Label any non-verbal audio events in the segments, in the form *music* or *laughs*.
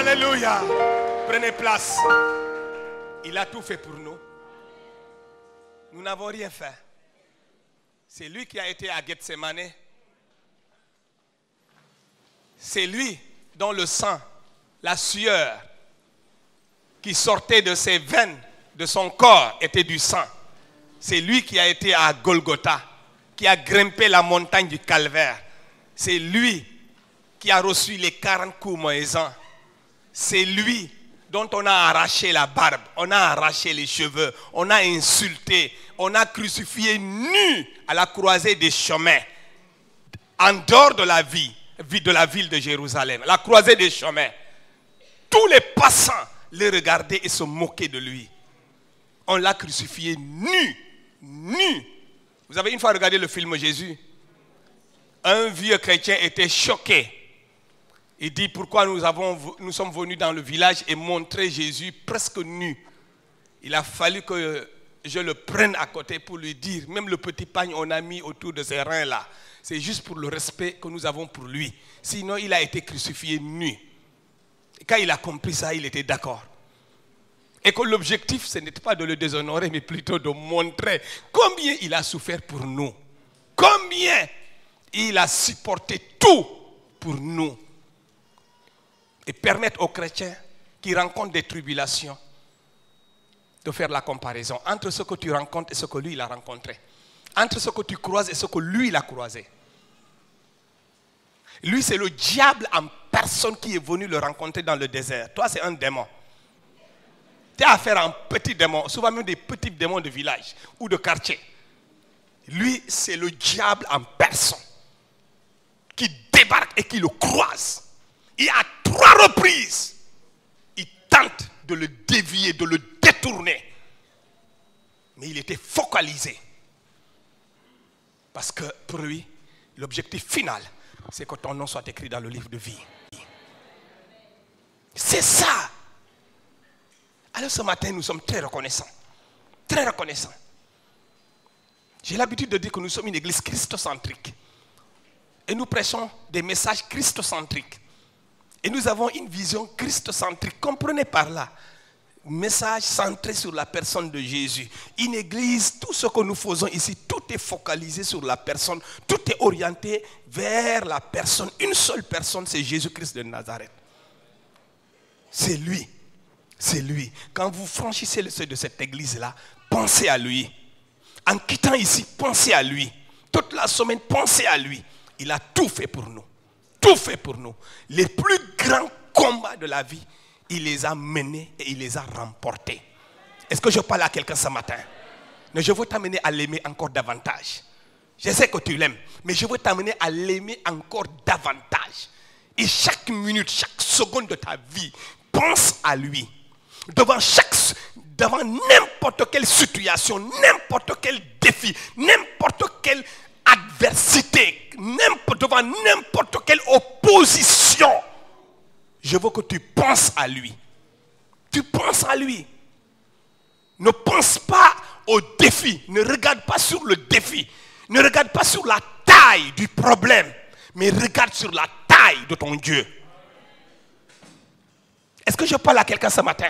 Alléluia. Prenez place. Il a tout fait pour nous. Nous n'avons rien fait. C'est lui qui a été à Gethsemane. C'est lui dont le sang, la sueur qui sortait de ses veines, de son corps, était du sang. C'est lui qui a été à Golgotha, qui a grimpé la montagne du calvaire. C'est lui qui a reçu les 40 coups moisants. C'est lui dont on a arraché la barbe, on a arraché les cheveux, on a insulté, on a crucifié nu à la croisée des chemins, en dehors de la vie, de la ville de Jérusalem, la croisée des chemins. Tous les passants les regardaient et se moquaient de lui. On l'a crucifié nu, nu. Vous avez une fois regardé le film Jésus? Un vieux chrétien était choqué il dit pourquoi nous, avons, nous sommes venus dans le village et montrer Jésus presque nu. Il a fallu que je le prenne à côté pour lui dire, même le petit pagne on a mis autour de ses reins là, c'est juste pour le respect que nous avons pour lui. Sinon, il a été crucifié nu. Et quand il a compris ça, il était d'accord. Et que l'objectif, ce n'était pas de le déshonorer, mais plutôt de montrer combien il a souffert pour nous. Combien il a supporté tout pour nous et permettre aux chrétiens qui rencontrent des tribulations de faire la comparaison entre ce que tu rencontres et ce que lui il a rencontré. Entre ce que tu croises et ce que lui il a croisé. Lui, c'est le diable en personne qui est venu le rencontrer dans le désert. Toi, c'est un démon. Tu as affaire à un petit démon, souvent même des petits démons de village ou de quartier. Lui, c'est le diable en personne qui débarque et qui le croise. Et à trois reprises, il tente de le dévier, de le détourner. Mais il était focalisé. Parce que pour lui, l'objectif final, c'est que ton nom soit écrit dans le livre de vie. C'est ça. Alors ce matin, nous sommes très reconnaissants. Très reconnaissants. J'ai l'habitude de dire que nous sommes une église christocentrique. Et nous prêchons des messages christocentriques. Et nous avons une vision christocentrique. Comprenez par là. Message centré sur la personne de Jésus. Une église, tout ce que nous faisons ici, tout est focalisé sur la personne. Tout est orienté vers la personne. Une seule personne, c'est Jésus-Christ de Nazareth. C'est lui. C'est lui. Quand vous franchissez le seuil de cette église-là, pensez à lui. En quittant ici, pensez à lui. Toute la semaine, pensez à lui. Il a tout fait pour nous tout fait pour nous. Les plus grands combats de la vie, il les a menés et il les a remportés. Est-ce que je parle à quelqu'un ce matin? Mais je veux t'amener à l'aimer encore davantage. Je sais que tu l'aimes, mais je veux t'amener à l'aimer encore davantage. Et chaque minute, chaque seconde de ta vie, pense à lui. Devant chaque, devant n'importe quelle situation, n'importe quel défi, n'importe quelle adversité, devant n'importe quelle opposition, je veux que tu penses à lui. Tu penses à lui. Ne pense pas au défi. Ne regarde pas sur le défi. Ne regarde pas sur la taille du problème. Mais regarde sur la taille de ton Dieu. Est-ce que je parle à quelqu'un ce matin?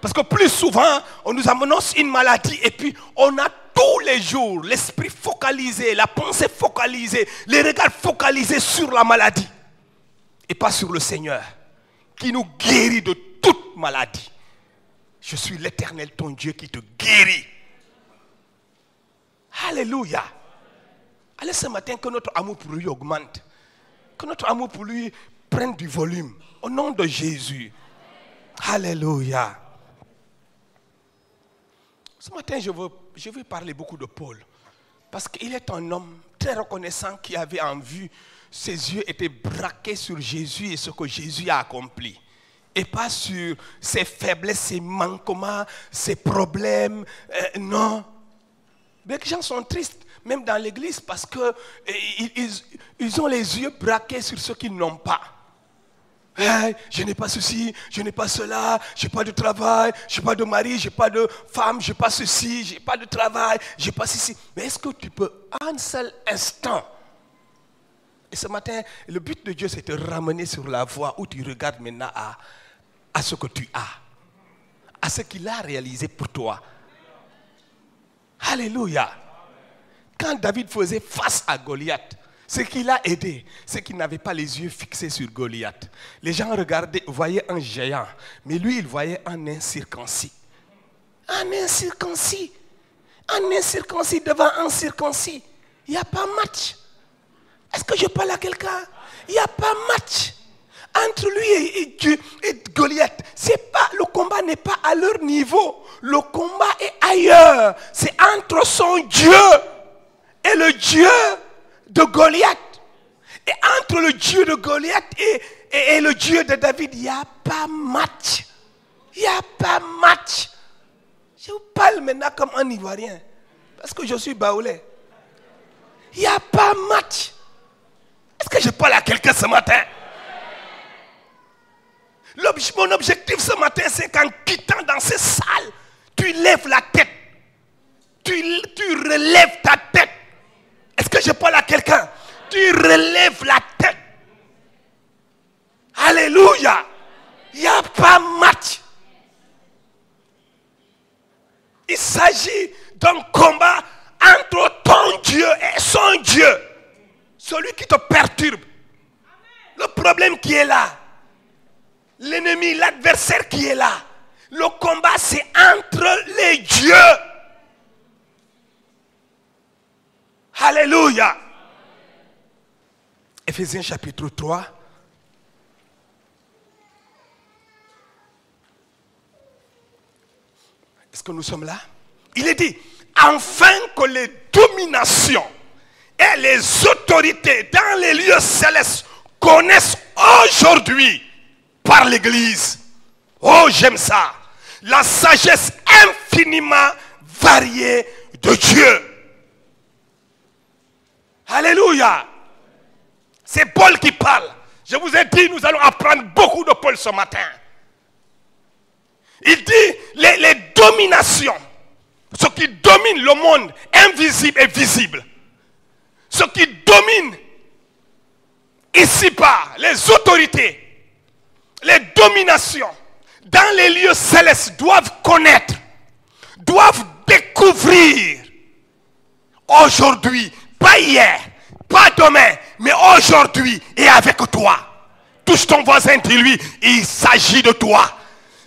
Parce que plus souvent, on nous annonce une maladie et puis on a tous les jours l'esprit focalisé, la pensée focalisée, les regards focalisés sur la maladie et pas sur le Seigneur qui nous guérit de toute maladie. Je suis l'éternel ton Dieu qui te guérit. Alléluia. Allez ce matin que notre amour pour lui augmente. Que notre amour pour lui prenne du volume. Au nom de Jésus. Alléluia. Ce matin, je veux, parler beaucoup de Paul. Parce qu'il est un homme très reconnaissant qui avait en vue, ses yeux étaient braqués sur Jésus et ce que Jésus a accompli. Et pas sur ses faiblesses, ses manquements, ses problèmes. Euh, non. Les gens sont tristes, même dans l'église, parce qu'ils ils ont les yeux braqués sur ce qu'ils n'ont pas je n'ai pas ceci, je n'ai pas cela, je n'ai pas de travail, je n'ai pas de mari, je n'ai pas de femme, je n'ai pas ceci, je n'ai pas de travail, je n'ai pas ceci. Mais est-ce que tu peux, un seul instant, et ce matin, le but de Dieu, c'est de te ramener sur la voie où tu regardes maintenant à, à ce que tu as, à ce qu'il a réalisé pour toi. Alléluia. Quand David faisait face à Goliath, ce qui l'a aidé, c'est qu'il n'avait pas les yeux fixés sur Goliath. Les gens regardaient, voyaient un géant, mais lui, il voyait un incirconcis. Un incirconcis. Un incirconcis devant un circoncis. Il n'y a pas match. Est-ce que je parle à quelqu'un? Il n'y a pas match entre lui et, Goliath. C'est pas le combat n'est pas à leur niveau. Le combat est ailleurs. C'est entre son Dieu et le Dieu de Goliath. Et entre le Dieu de Goliath et, le Dieu de David, il n'y a pas match. Il n'y a pas match. Je vous parle maintenant comme un Ivoirien. Parce que je suis baoulé. Il n'y a pas match. Est-ce que je parle à quelqu'un ce matin? Mon objectif ce matin, c'est qu'en quittant dans ces salles, tu lèves la tête. Tu, tu relèves ta tête. Est-ce que je parle à quelqu'un Tu relèves la tête. Alléluia. Il n'y a pas match. Il s'agit combat entre ton Dieu et son Dieu. Celui qui te perturbe. Le problème qui est là. L'ennemi, l'adversaire qui est là. Le combat, c'est entre les dieux. Alléluia. Ephésiens chapitre 3. Est-ce que nous sommes là? Il est dit, afin que les dominations et les autorités dans les lieux célestes connaissent aujourd'hui par l'Église. Oh, j'aime ça. La sagesse infiniment variée de Dieu. Alléluia. C'est Paul qui parle. Je vous ai dit, nous allons apprendre beaucoup de Paul ce matin. Il dit les, les dominations, ce qui domine le monde invisible et visible, ce qui domine ici-bas, les autorités, les dominations dans les lieux célestes doivent connaître, doivent découvrir aujourd'hui pas hier, pas demain, mais aujourd'hui et avec toi. Touche ton voisin, dis-lui, il s'agit de toi.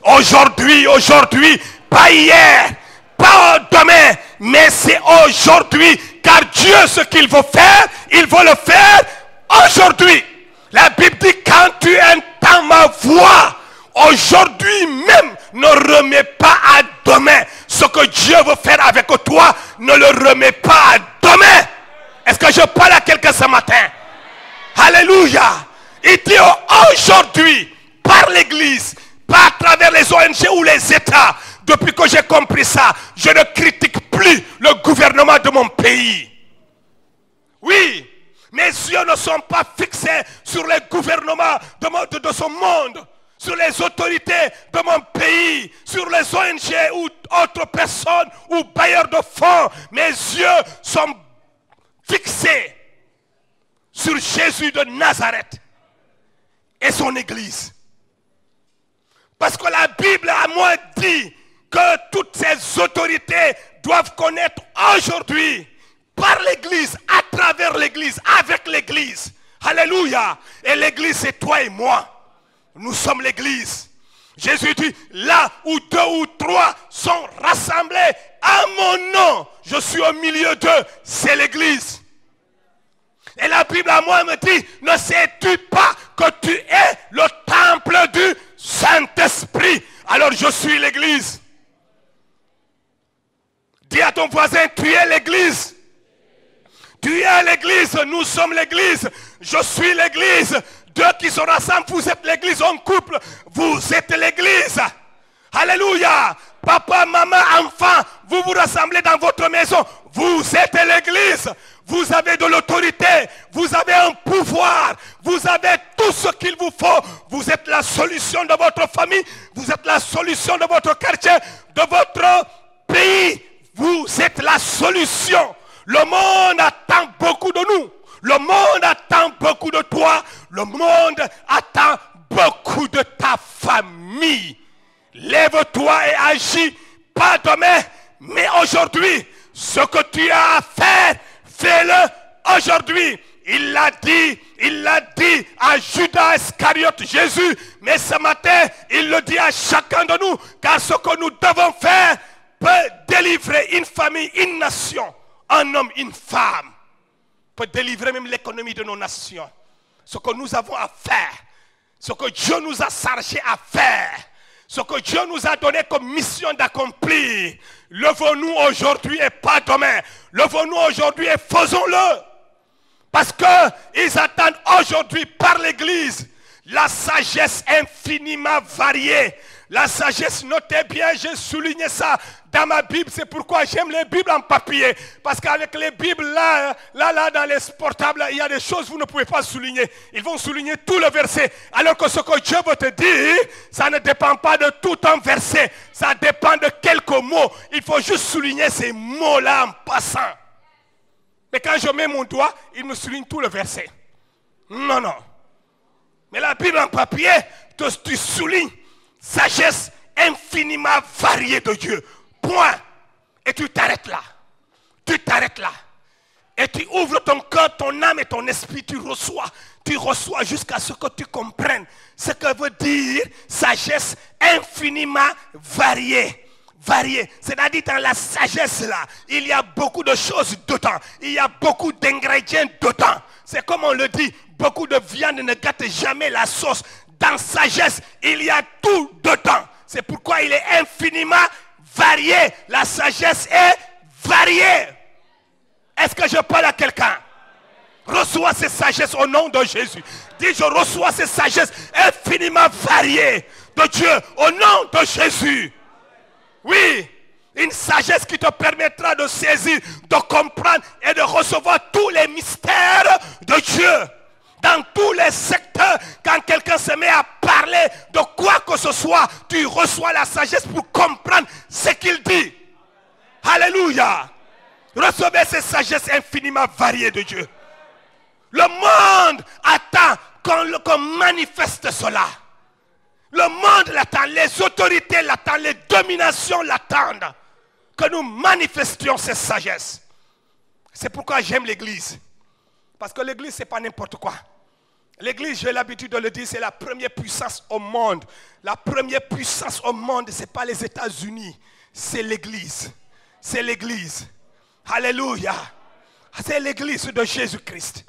Aujourd'hui, aujourd'hui, pas hier, pas demain, mais c'est aujourd'hui. Car Dieu, ce qu'il veut faire, il veut le faire aujourd'hui. La Bible dit, quand tu entends ma voix, aujourd'hui même, ne remets pas à demain. Ce que Dieu veut faire avec toi, ne le remets pas à demain. Est-ce que je parle à quelqu'un ce matin? Alléluia. Il dit aujourd'hui, par l'Église, pas à travers les ONG ou les États, depuis que j'ai compris ça, je ne critique plus le gouvernement de mon pays. Oui, mes yeux ne sont pas fixés sur les gouvernements de, de, de ce monde, sur les autorités de mon pays, sur les ONG ou autres personnes ou bailleurs de fonds. Mes yeux sont fixé sur Jésus de Nazareth et son Église. Parce que la Bible a moi dit que toutes ces autorités doivent connaître aujourd'hui, par l'Église, à travers l'Église, avec l'Église. Alléluia. Et l'Église, c'est toi et moi. Nous sommes l'Église. Jésus dit, là où deux ou trois sont rassemblés à mon nom, je suis au milieu d'eux. C'est l'Église. Et la Bible à moi me dit, ne sais-tu pas que tu es le temple du Saint-Esprit? Alors je suis l'Église. Dis à ton voisin, tu es l'Église. Tu es l'Église, nous sommes l'Église. Je suis l'Église. Deux qui se rassemblent, vous êtes l'Église en couple. Vous êtes l'Église. Alléluia. Papa, maman, enfant, vous vous rassemblez dans votre maison. Vous êtes l'Église. Vous avez de l'autorité. Vous avez un pouvoir. Vous avez tout ce qu'il vous faut. Vous êtes la solution de votre famille. Vous êtes la solution de votre quartier, de votre pays. Vous êtes la solution. Le monde attend beaucoup de nous. Le monde attend beaucoup de toi. Le monde attend beaucoup de ta famille. Lève-toi et agis. Pas demain, mais aujourd'hui. Ce que tu as à faire, fais-le aujourd'hui. Il l'a dit, il l'a dit à Judas Iscariote, Jésus. Mais ce matin, il le dit à chacun de nous. Car ce que nous devons faire, peut délivrer une famille, une nation, un homme, une femme. Peut délivrer même l'économie de nos nations. Ce que nous avons à faire, ce que Dieu nous a chargé à faire, ce que Dieu nous a donné comme mission d'accomplir. Levons-nous aujourd'hui et pas demain. Levons-nous aujourd'hui et faisons-le. Parce qu'ils attendent aujourd'hui par l'Église la sagesse infiniment variée. La sagesse, notez bien, j'ai souligné ça dans ma Bible. C'est pourquoi j'aime les Bibles en papier. Parce qu'avec les Bibles, là, là, là, dans les portables, il y a des choses que vous ne pouvez pas souligner. Ils vont souligner tout le verset. Alors que ce que Dieu veut te dire, ça ne dépend pas de tout un verset. Ça dépend de quelques mots. Il faut juste souligner ces mots-là en passant. Mais quand je mets mon doigt, il me souligne tout le verset. Non, non. Mais la Bible en papier, tu soulignes sagesse infiniment variée de Dieu. Point. Et tu t'arrêtes là. Tu t'arrêtes là. Et tu ouvres ton cœur, ton âme et ton esprit. Tu reçois. Tu reçois jusqu'à ce que tu comprennes ce que veut dire sagesse infiniment variée variée. C'est-à-dire dans la sagesse là, il y a beaucoup de choses dedans. Il y a beaucoup d'ingrédients dedans. C'est comme on le dit, beaucoup de viande ne gâte jamais la sauce. Dans sagesse, il y a tout dedans. C'est pourquoi il est infiniment varié. La sagesse est variée. Est-ce que je parle à quelqu'un? Reçois cette sagesse au nom de Jésus. Dis, je reçois cette sagesse infiniment variée de Dieu au nom de Jésus. Oui, une sagesse qui te permettra de saisir, de comprendre et de recevoir tous les mystères de Dieu. Dans tous les secteurs, quand se met à parler de quoi que ce soit, tu reçois la sagesse pour comprendre ce qu'il dit. Alléluia. Recevez cette sagesse infiniment variée de Dieu. Le monde attend qu'on manifeste cela. Le monde l'attend, les autorités l'attendent, les dominations l'attendent. Que nous manifestions cette sagesse. C'est pourquoi j'aime l'église. Parce que l'église, ce n'est pas n'importe quoi. L'église, j'ai l'habitude de le dire, c'est la première puissance au monde. La première puissance au monde, ce n'est pas les États-Unis, c'est l'église. C'est l'église. Alléluia. C'est l'église de Jésus-Christ.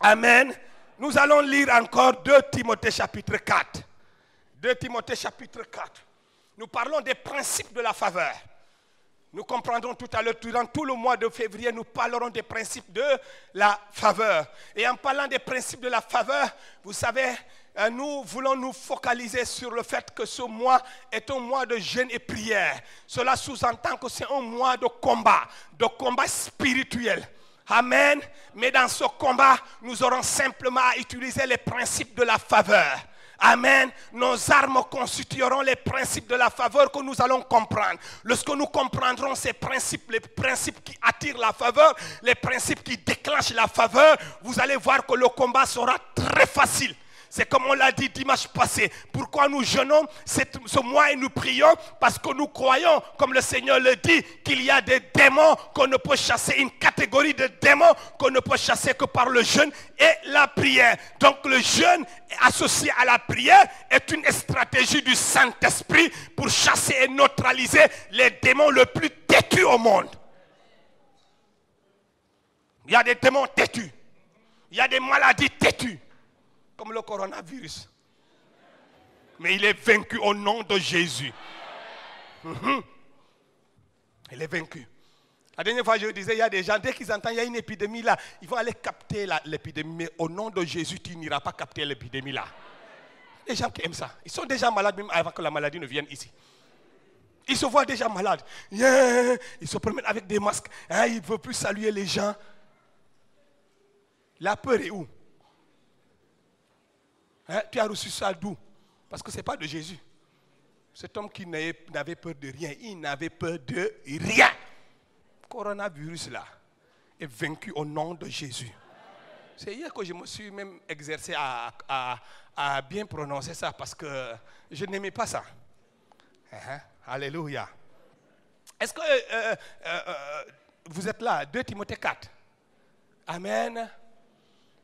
Amen. Nous allons lire encore 2 Timothée chapitre 4. 2 Timothée chapitre 4. Nous parlons des principes de la faveur. Nous comprendrons tout à l'heure, durant tout le mois de février, nous parlerons des principes de la faveur. Et en parlant des principes de la faveur, vous savez, euh, nous voulons nous focaliser sur le fait que ce mois est un mois de jeûne et prière. Cela sous-entend que c'est un mois de combat, de combat spirituel. Amen. Mais dans ce combat, nous aurons simplement à utiliser les principes de la faveur. Amen. Nos armes constitueront les principes de la faveur que nous allons comprendre. Lorsque nous comprendrons ces principes, les principes qui attirent la faveur, les principes qui déclenchent la faveur, vous allez voir que le combat sera très facile. C'est comme on l'a dit dimanche passé. Pourquoi nous jeûnons? Ce mois et nous prions Parce que nous croyons, comme le Seigneur le dit, qu'il y a des démons qu'on ne peut chasser, une catégorie de démons qu'on ne peut chasser que par le jeûne et la prière. Donc le jeûne associé à la prière est une stratégie du Saint-Esprit pour chasser et neutraliser les démons le plus têtus au monde. Il y a des démons têtus. Il y a des maladies têtues comme le coronavirus. Mais il est vaincu au nom de Jésus. Mhm. Il est vaincu. La dernière fois, je disais, il y a des gens, dès qu'ils entendent, il y a une épidémie là, ils vont aller capter l'épidémie. Mais au nom de Jésus, tu n'iras pas capter l'épidémie là. Les gens qui aiment ça, ils sont déjà malades même avant que la maladie ne vienne ici. Ils se voient déjà malades. Ils se promènent avec des masques. Hein, ils ne veulent plus saluer les gens. La peur est où? Hein, tu as reçu ça d'où? Parce que ce n'est pas de Jésus. Cet homme qui n'avait peur de rien, il n'avait peur de rien. Coronavirus là est vaincu au nom de Jésus. C'est hier que je me suis même exercé à, bien prononcer ça parce que je n'aimais pas ça. Hein, hein. Alléluia. Est-ce que euh, euh, euh, vous êtes là? 2 Timothée 4. Amen.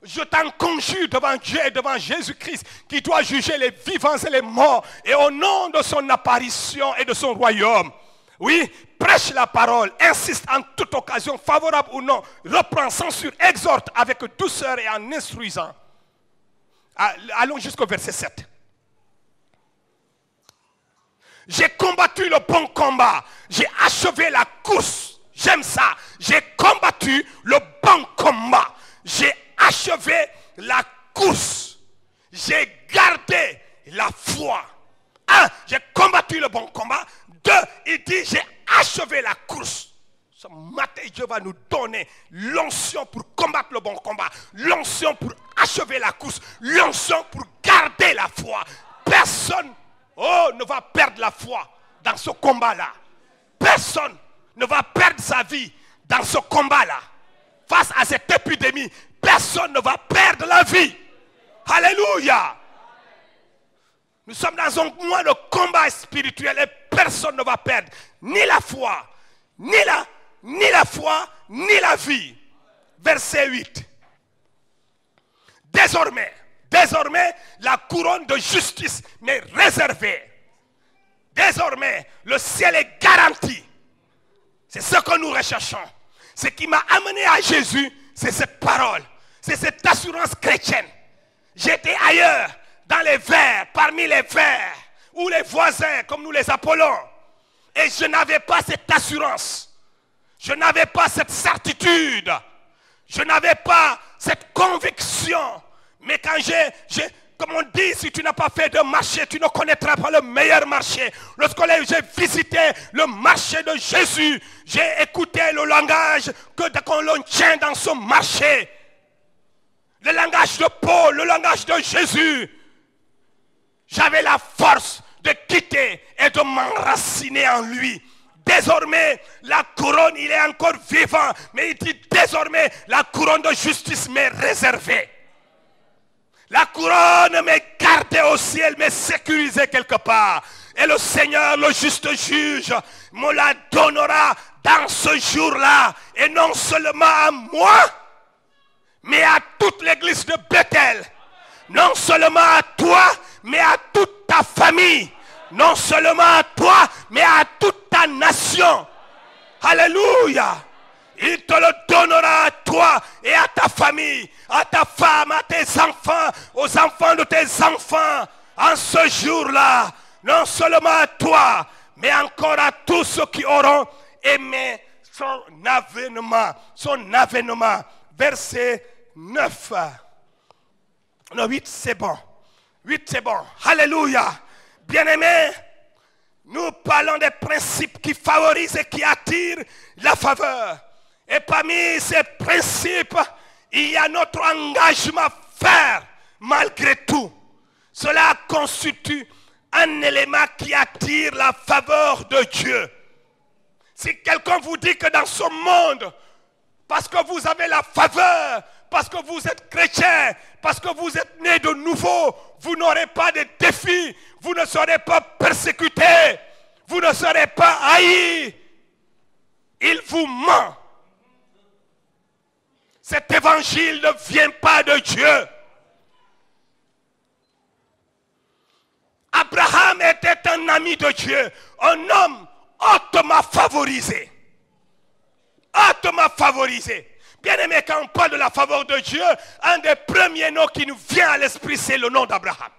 Je t'en conjure devant Dieu et devant Jésus-Christ qui doit juger les vivants et les morts et au nom de son apparition et de son royaume. Oui, prêche la parole, insiste en toute occasion, favorable ou non, reprend, censure, exhorte avec douceur et en instruisant. Allons jusqu'au verset 7. J'ai combattu le bon combat, j'ai achevé la course, j'aime ça, j'ai combattu le bon combat, j'ai achevé la course. J'ai gardé la foi. Un, j'ai combattu le bon combat. Deux, il dit, j'ai achevé la course. Ce matin, Dieu va nous donner l'onction pour combattre le bon combat, l'onction pour achever la course, l'onction pour garder la foi. Personne oh, ne va perdre la foi dans ce combat-là. Personne ne va perdre sa vie dans ce combat-là. Face à cette épidémie, personne ne va perdre la vie. Alléluia. Nous sommes dans un mois de combat spirituel et personne ne va perdre ni la foi, ni la, ni la foi, ni la vie. Verset 8. Désormais, désormais, la couronne de justice m'est réservée. Désormais, le ciel est garanti. C'est ce que nous recherchons. Ce qui m'a amené à Jésus, c'est cette parole, c'est cette assurance chrétienne. J'étais ailleurs, dans les vers, parmi les vers, ou les voisins, comme nous les appelons. Et je n'avais pas cette assurance. Je n'avais pas cette certitude. Je n'avais pas cette conviction. Mais quand j'ai, comme on dit, si tu n'as pas fait de marché, tu ne connaîtras pas le meilleur marché. Lorsque j'ai visité le marché de Jésus, j'ai écouté le langage que qu'on l'on tient dans ce marché. Le langage de Paul, le langage de Jésus. J'avais la force de quitter et de m'enraciner en lui. Désormais, la couronne, il est encore vivant. Mais il dit désormais, la couronne de justice m'est réservée. La couronne m'est gardée au ciel, m'est sécurisée quelque part. Et le Seigneur, le juste juge, me la donnera dans ce jour-là. Et non seulement à moi, mais à toute l'église de Bethel. Non seulement à toi, mais à toute ta famille. Non seulement à toi, mais à toute ta nation. Alléluia. Il te le donnera à toi et à ta famille, à ta femme, à tes enfants, aux enfants de tes enfants. En ce jour-là, non seulement à toi, mais encore à tous ceux qui auront aimé son avènement. Son avènement. Verset 9. Non, 8, c'est bon. 8, c'est bon. Alléluia. Bien-aimés, nous parlons des principes qui favorisent et qui attirent la faveur. Et parmi ces principes, il y a notre engagement faire malgré tout. Cela constitue un élément qui attire la faveur de Dieu. Si quelqu'un vous dit que dans ce monde, parce que vous avez la faveur, parce que vous êtes chrétien, parce que vous êtes né de nouveau, vous n'aurez pas de défis, vous ne serez pas persécuté, vous ne serez pas haï. Il vous ment. Cet évangile ne vient pas de Dieu. Abraham était un ami de Dieu, un homme hautement favorisé. Hautement favorisé. Bien aimé, quand on parle de la faveur de Dieu, un des premiers noms qui nous vient à l'esprit, c'est le nom d'Abraham.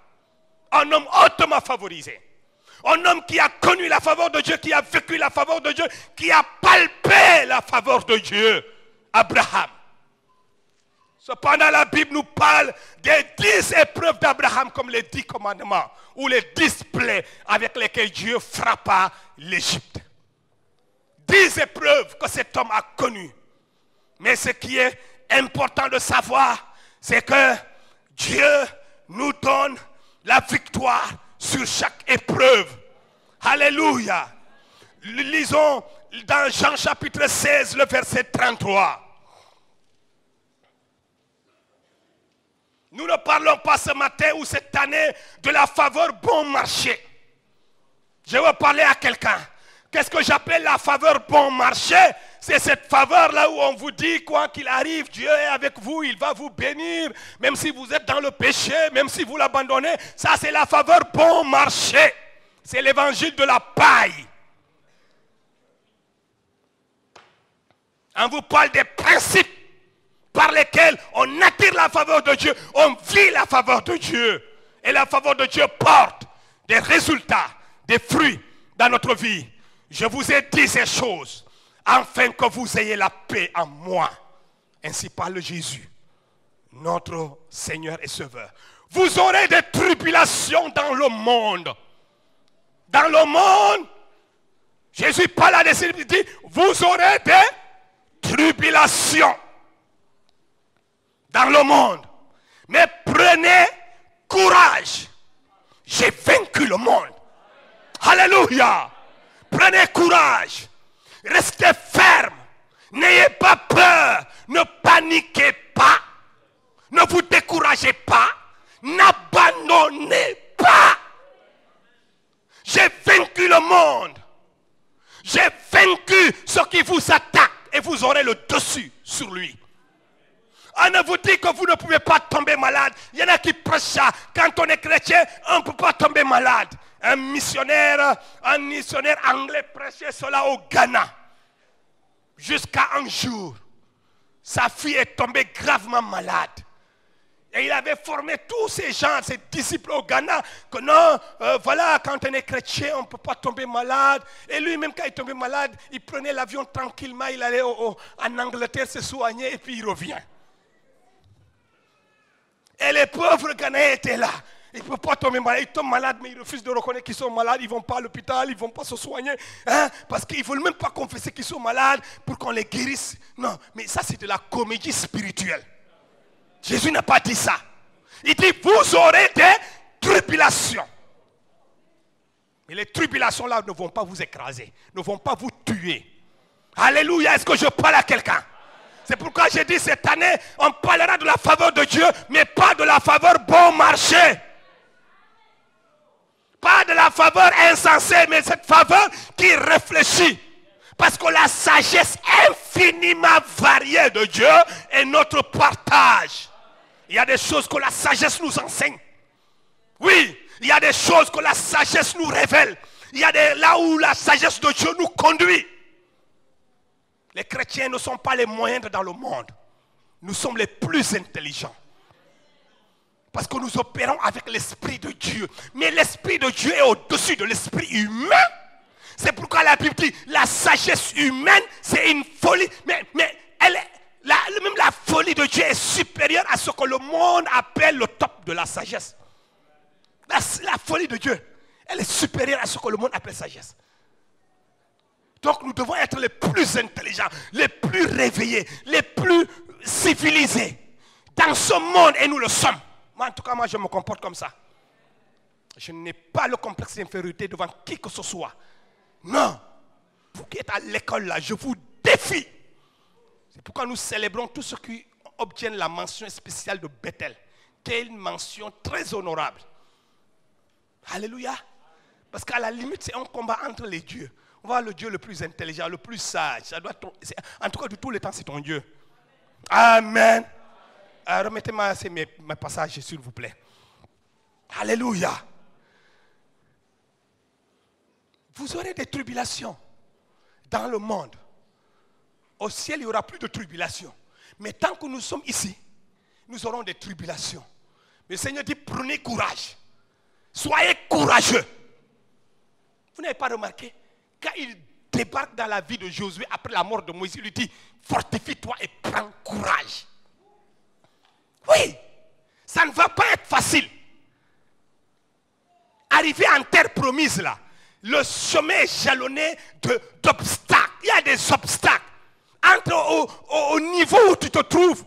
Un homme hautement favorisé. Un homme qui a connu la faveur de Dieu, qui a vécu la faveur de Dieu, qui a palpé la faveur de Dieu. Abraham. Cependant, la Bible nous parle des dix épreuves d'Abraham comme les dix commandements ou les dix plaies avec lesquelles Dieu frappa l'Égypte. Dix épreuves que cet homme a connues. Mais ce qui est important de savoir, c'est que Dieu nous donne la victoire sur chaque épreuve. Alléluia. Lisons dans Jean chapitre 16, le verset 33. Nous ne parlons pas ce matin ou cette année de la faveur bon marché. Je veux parler à quelqu'un. Qu'est-ce que j'appelle la faveur bon marché? C'est cette faveur-là où on vous dit, quoi qu'il arrive, Dieu est avec vous, il va vous bénir, même si vous êtes dans le péché, même si vous l'abandonnez. Ça, c'est la faveur bon marché. C'est l'évangile de la paille. On vous parle des principes par lesquels on attire la faveur de Dieu, on vit la faveur de Dieu. Et la faveur de Dieu porte des résultats, des fruits dans notre vie. Je vous ai dit ces choses afin que vous ayez la paix en moi. Ainsi parle Jésus, notre Seigneur et Sauveur. Vous aurez des tribulations dans le monde. Dans le monde, Jésus parle à des il dit, vous aurez des tribulations dans le monde. Mais prenez courage. J'ai vaincu le monde. Alléluia. Prenez courage. Restez ferme. N'ayez pas peur. Ne paniquez pas. Ne vous découragez pas. N'abandonnez pas. J'ai vaincu le monde. J'ai vaincu ce qui vous attaque et vous aurez le dessus sur lui. On ne vous dit que vous ne pouvez pas tomber malade. Il y en a qui prêchent ça. Quand on est chrétien, on ne peut pas tomber malade. Un missionnaire, un missionnaire anglais prêchait cela au Ghana. Jusqu'à un jour, sa fille est tombée gravement malade. Et il avait formé tous ces gens, ces disciples au Ghana, que non, euh, voilà, quand on est chrétien, on ne peut pas tomber malade. Et lui-même, quand il tombait malade, il prenait l'avion tranquillement, il allait en Angleterre se soigner et puis il revient. Et les pauvres Ghanéens étaient là. Ils ne peuvent pas tomber malades. Ils tombent malades, mais ils refusent de reconnaître qu'ils sont malades. Ils ne vont pas à l'hôpital, ils ne vont pas se soigner. Hein, parce qu'ils ne veulent même pas confesser qu'ils sont malades pour qu'on les guérisse. Non, mais ça, c'est de la comédie spirituelle. Jésus n'a pas dit ça. Il dit, vous aurez des tribulations. Mais les tribulations là ne vont pas vous écraser, ne vont pas vous tuer. Alléluia, est-ce que je parle à quelqu'un? C'est pourquoi j'ai dit cette année, on parlera de la faveur de Dieu, mais pas de la faveur bon marché. Pas de la faveur insensée, mais cette faveur qui réfléchit. Parce que la sagesse infiniment variée de Dieu est notre partage. Il y a des choses que la sagesse nous enseigne. Oui, il y a des choses que la sagesse nous révèle. Il y a là où la sagesse de Dieu nous conduit. Les chrétiens ne sont pas les moindres dans le monde. Nous sommes les plus intelligents. Parce que nous opérons avec l'Esprit de Dieu. Mais l'Esprit de Dieu est au-dessus de l'Esprit humain. C'est pourquoi la Bible dit, la sagesse humaine, c'est une folie. Mais, même la folie de Dieu est supérieure à ce que le monde appelle le top de la sagesse. La folie de Dieu, elle est supérieure à ce que le monde appelle sagesse. Donc nous devons être les plus intelligents, les plus réveillés, les plus civilisés dans ce monde et nous le sommes. Moi, en tout cas, moi, je me comporte comme ça. Je n'ai pas le complexe d'infériorité devant qui que ce soit. Non. Vous qui êtes à l'école là, je vous défie. C'est pourquoi nous célébrons tous ceux qui obtiennent la mention spéciale de Bethel, une mention très honorable. Alléluia. Parce qu'à la limite, c'est un combat entre les dieux. On va le Dieu le plus intelligent, le plus sage. En tout cas, de tous les temps, c'est ton Dieu. Amen. Euh, remettez-moi mes, mes passages, s'il vous plaît. Alléluia. Vous aurez des tribulations dans le monde. Au ciel, il n'y aura plus de tribulations. Mais tant que nous sommes ici, nous aurons des tribulations. Mais le Seigneur dit, prenez courage. Soyez courageux. Vous n'avez pas remarqué? Quand il débarque dans la vie de Josué après la mort de Moïse, il lui dit, fortifie-toi et prends courage. Oui, ça ne va pas être facile. Arriver en terre promise là, le chemin est jalonné d'obstacles. Il y a des obstacles entre au, niveau où tu te trouves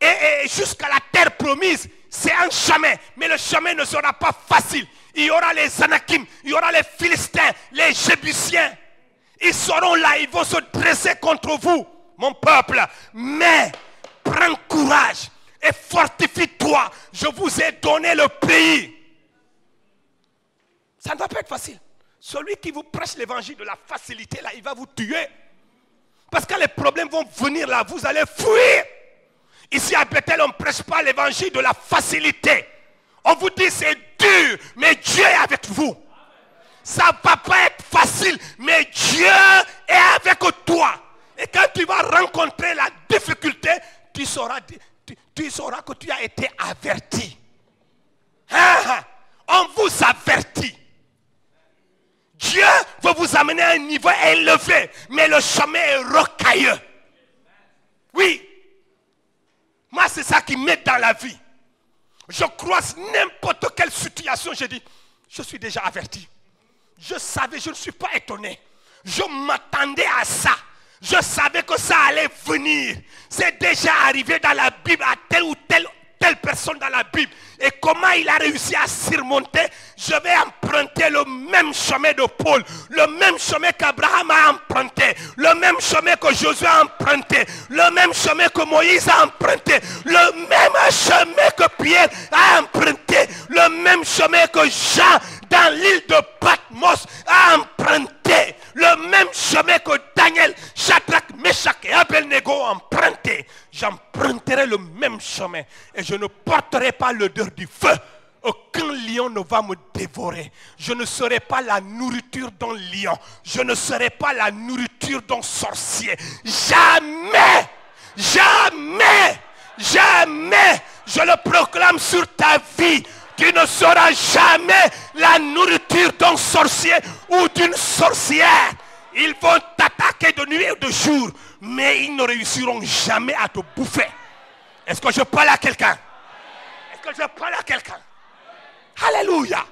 et jusqu'à la terre promise. C'est un chemin, mais le chemin ne sera pas facile il y aura les Anakim, il y aura les Philistins, les Jébusiens. Ils seront là, ils vont se dresser contre vous, mon peuple. Mais prends courage et fortifie-toi. Je vous ai donné le pays. Ça ne va pas être facile. Celui qui vous prêche l'évangile de la facilité, là, il va vous tuer. Parce que les problèmes vont venir là, vous allez fuir. Ici à Bethel, on ne prêche pas l'évangile de la facilité. On vous dit c'est mais Dieu est avec vous. Ça ne va pas être facile, mais Dieu est avec toi. Et quand tu vas rencontrer la difficulté, tu sauras, tu, sauras que tu as été averti. Hein, hein. On vous avertit. Dieu veut vous amener à un niveau élevé, mais le chemin est rocailleux. Oui. Moi, c'est ça qui m'aide dans la vie. Je croise n'importe quelle situation, je dis, je suis déjà averti. Je savais, je ne suis pas étonné. Je m'attendais à ça. Je savais que ça allait venir. C'est déjà arrivé dans la Bible à telle ou telle, personne dans la Bible. Et comment il a réussi à surmonter, je vais emprunter le même chemin de Paul, le même chemin qu'Abraham a emprunté, le même chemin que Josué a emprunté, le même chemin que Moïse a emprunté, le même chemin que Pierre a emprunté, le même chemin que Jean dans l'île de Patmos a emprunté, le même chemin que Daniel, Shadrach, Meshach et Abelnego ont emprunté. J'emprunterai le même chemin et je ne porterai pas l'odeur du feu. Aucun lion ne va me dévorer. Je ne serai pas la nourriture d'un lion. Je ne serai pas la nourriture d'un sorcier. Jamais, jamais, jamais, je le proclame sur ta vie. Tu ne seras jamais la nourriture d'un sorcier ou d'une sorcière. Ils vont t'attaquer de nuit et de jour, mais ils ne réussiront jamais à te bouffer. Est-ce que je parle à quelqu'un? Que je parle à quelqu'un? Alléluia.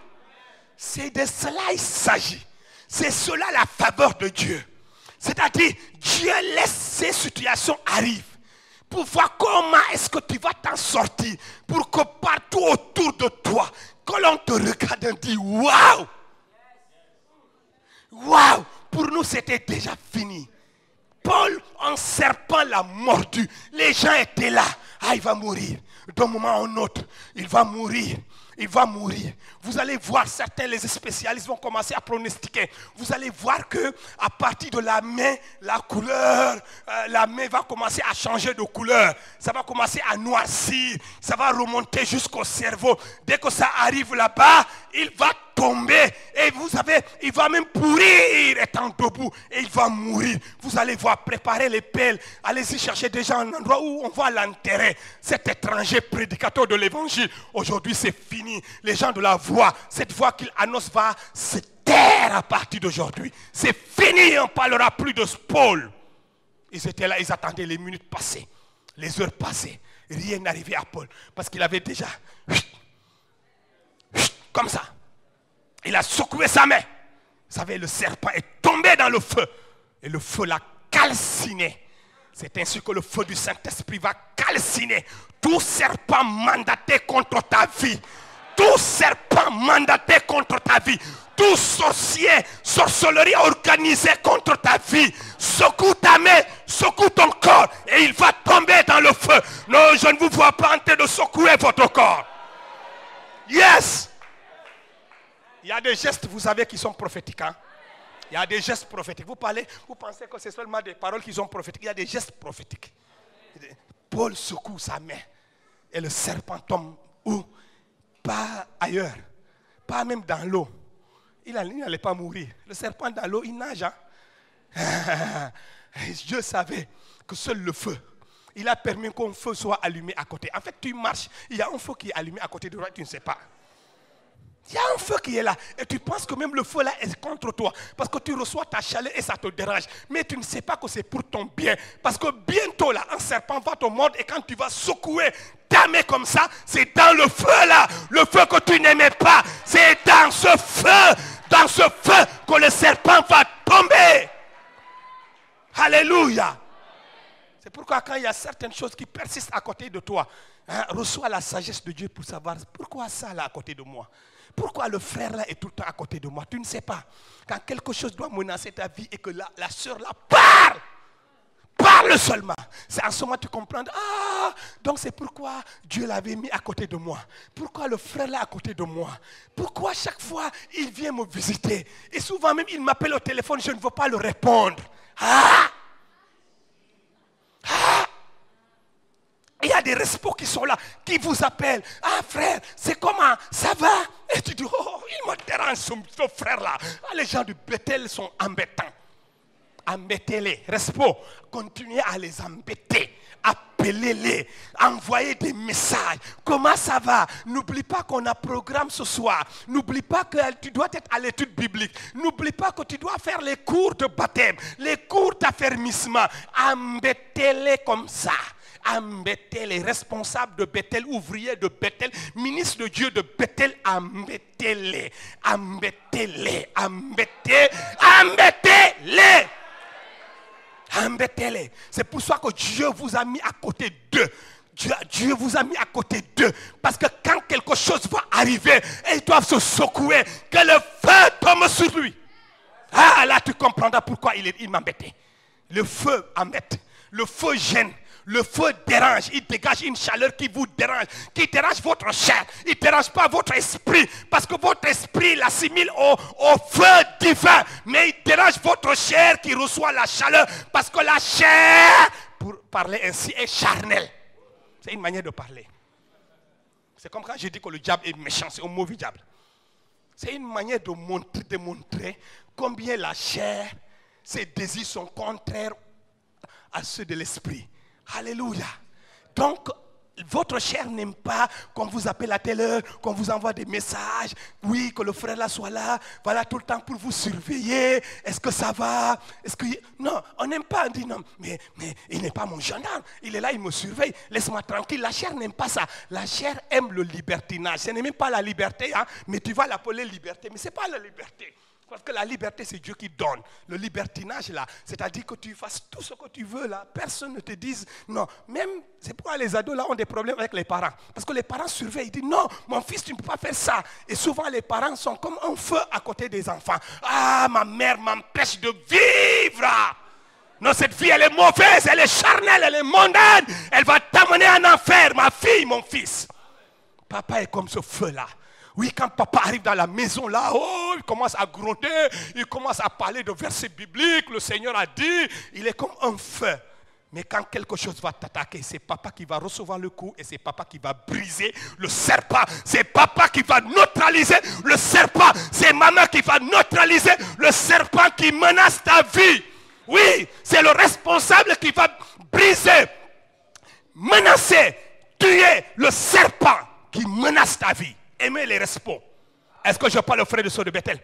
C'est de cela il s'agit. C'est cela la faveur de Dieu. C'est-à-dire, Dieu laisse ces situations arriver pour voir comment est-ce que tu vas t'en sortir. Pour que partout autour de toi, que l'on te regarde et dit Waouh! Waouh! Pour nous, c'était déjà fini. Paul, en serpent, l'a mordu. Les gens étaient là. Ah, il va mourir d'un moment à un autre, il va mourir. Il va mourir. Vous allez voir, certains, les spécialistes vont commencer à pronostiquer. Vous allez voir que à partir de la main, la couleur, euh, la main va commencer à changer de couleur. Ça va commencer à noircir. Ça va remonter jusqu'au cerveau. Dès que ça arrive là-bas, il va Et vous savez, il va même pourrir étant debout. Et il va mourir. Vous allez voir, préparer les pelles. Allez-y chercher déjà un endroit où on va l'enterrer. Cet étranger prédicateur de l'évangile. Aujourd'hui, c'est fini. Les gens de la voix, cette voix qu'il annonce va se taire à partir d'aujourd'hui. C'est fini. On ne parlera plus de Paul. Ils étaient là, ils attendaient les minutes passées, les heures passées. Rien n'arrivait à Paul. Parce qu'il avait déjà comme ça. Il a secoué sa main. Vous savez, le serpent est tombé dans le feu. Et le feu l'a calciné. C'est ainsi que le feu du Saint-Esprit va calciner tout serpent mandaté contre ta vie. Tout serpent mandaté contre ta vie. Tout sorcier, sorcellerie organisée contre ta vie. Secoue ta main, secoue ton corps et il va tomber dans le feu. Non, je ne vous vois pas en train de secouer votre corps. Yes. Y a des gestes, vous savez, qui sont prophétiques. Hein? Il y a des gestes prophétiques. Vous parlez, vous pensez que c'est seulement des paroles qui sont prophétiques. Il y a des gestes prophétiques. Paul secoue sa main et le serpent tombe où? Pas ailleurs. Pas même dans l'eau. Il n'allait pas mourir. Le serpent dans l'eau, il nage. Hein? *laughs* Je savais que seul le feu, il a permis qu'un feu soit allumé à côté. En fait, tu marches, il y a un feu qui est allumé à côté de toi, tu ne sais pas. Il y a un feu qui est là. Et tu penses que même le feu là est contre toi. Parce que tu reçois ta chaleur et ça te dérange. Mais tu ne sais pas que c'est pour ton bien. Parce que bientôt là, un serpent va te mordre. Et quand tu vas secouer ta main comme ça, c'est dans le feu là. Le feu que tu n'aimais pas. C'est dans ce feu. Dans ce feu que le serpent va tomber. Alléluia. C'est pourquoi quand il y a certaines choses qui persistent à côté de toi, hein, reçois la sagesse de Dieu pour savoir pourquoi ça là à côté de moi. Pourquoi le frère là est tout le temps à côté de moi? Tu ne sais pas. Quand quelque chose doit menacer ta vie et que la, soeur là parle, parle parle seulement. C'est en ce moment que tu comprends. Ah, donc c'est pourquoi Dieu l'avait mis à côté de moi. Pourquoi le frère là à côté de moi? Pourquoi chaque fois il vient me visiter? Et souvent même il m'appelle au téléphone, je ne veux pas le répondre. Ah! Ah! Il y a des respos qui sont là, qui vous appellent. Ah frère, c'est comment? Ça va? Et tu dis, oh, il me dérange ce, frère-là. Ah, les gens du Bethel sont embêtants. Embêtez-les. Respo, continuez à les embêter. Appelez-les, envoyez des messages. Comment ça va? N'oublie pas qu'on a programme ce soir. N'oublie pas que tu dois être à l'étude biblique. N'oublie pas que tu dois faire les cours de baptême, les cours d'affermissement. Embêtez-les comme ça embêtez les responsables de Bethel, ouvriers de Bethel, ministres de Dieu de Bethel, embêtez-les, embêtez-les, embêtez, embêtez-les. Embêtez-les. C'est pour ça que Dieu vous a mis à côté d'eux. Dieu, vous a mis à côté d'eux. Parce que quand quelque chose va arriver, ils doivent se secouer. Que le feu tombe sur lui. Ah là, tu comprendras pourquoi il, il m'embêtait. Le feu embête. Le feu gêne. Le feu dérange, il dégage une chaleur qui vous dérange, qui dérange votre chair, il ne dérange pas votre esprit, parce que votre esprit l'assimile au, feu divin, mais il dérange votre chair qui reçoit la chaleur, parce que la chair, pour parler ainsi, est charnelle. C'est une manière de parler. C'est comme quand je dis que le diable est méchant, c'est un mauvais diable. C'est une manière de montrer combien la chair, ses désirs sont contraires à ceux de l'esprit. Alléluia. Donc, votre chair n'aime pas qu'on vous appelle à telle heure, qu'on vous envoie des messages. Oui, que le frère là soit là. Voilà, tout le temps pour vous surveiller. Est-ce que ça va? Est-ce que... Non, on n'aime pas. On dit non, mais, il n'est pas mon gendarme. Il est là, il me surveille. Laisse-moi tranquille. La chair n'aime pas ça. La chair aime le libertinage. Ce n'est même pas la liberté, hein, mais tu vas l'appeler liberté. Mais ce n'est pas la liberté. Parce que la liberté, c'est Dieu qui donne. Le libertinage, là, c'est-à-dire que tu fasses tout ce que tu veux, là. Personne ne te dise non. Même, c'est pourquoi les ados, là, ont des problèmes avec les parents. Parce que les parents surveillent. Ils disent non, mon fils, tu ne peux pas faire ça. Et souvent, les parents sont comme un feu à côté des enfants. Ah, ma mère m'empêche de vivre. Non, cette vie, elle est mauvaise, elle est charnelle, elle est mondaine. Elle va t'amener en enfer, ma fille, mon fils. Papa est comme ce feu-là. Oui, quand papa arrive dans la maison là, oh, il commence à gronder, il commence à parler de versets bibliques, le Seigneur a dit, il est comme un feu. Mais quand quelque chose va t'attaquer, c'est papa qui va recevoir le coup et c'est papa qui va briser le serpent. C'est papa qui va neutraliser le serpent. C'est maman qui va neutraliser le serpent qui menace ta vie. Oui, c'est le responsable qui va briser, menacer, tuer le serpent qui menace ta vie aimez les respos. Est-ce que je parle au frère de sœurs de Bethel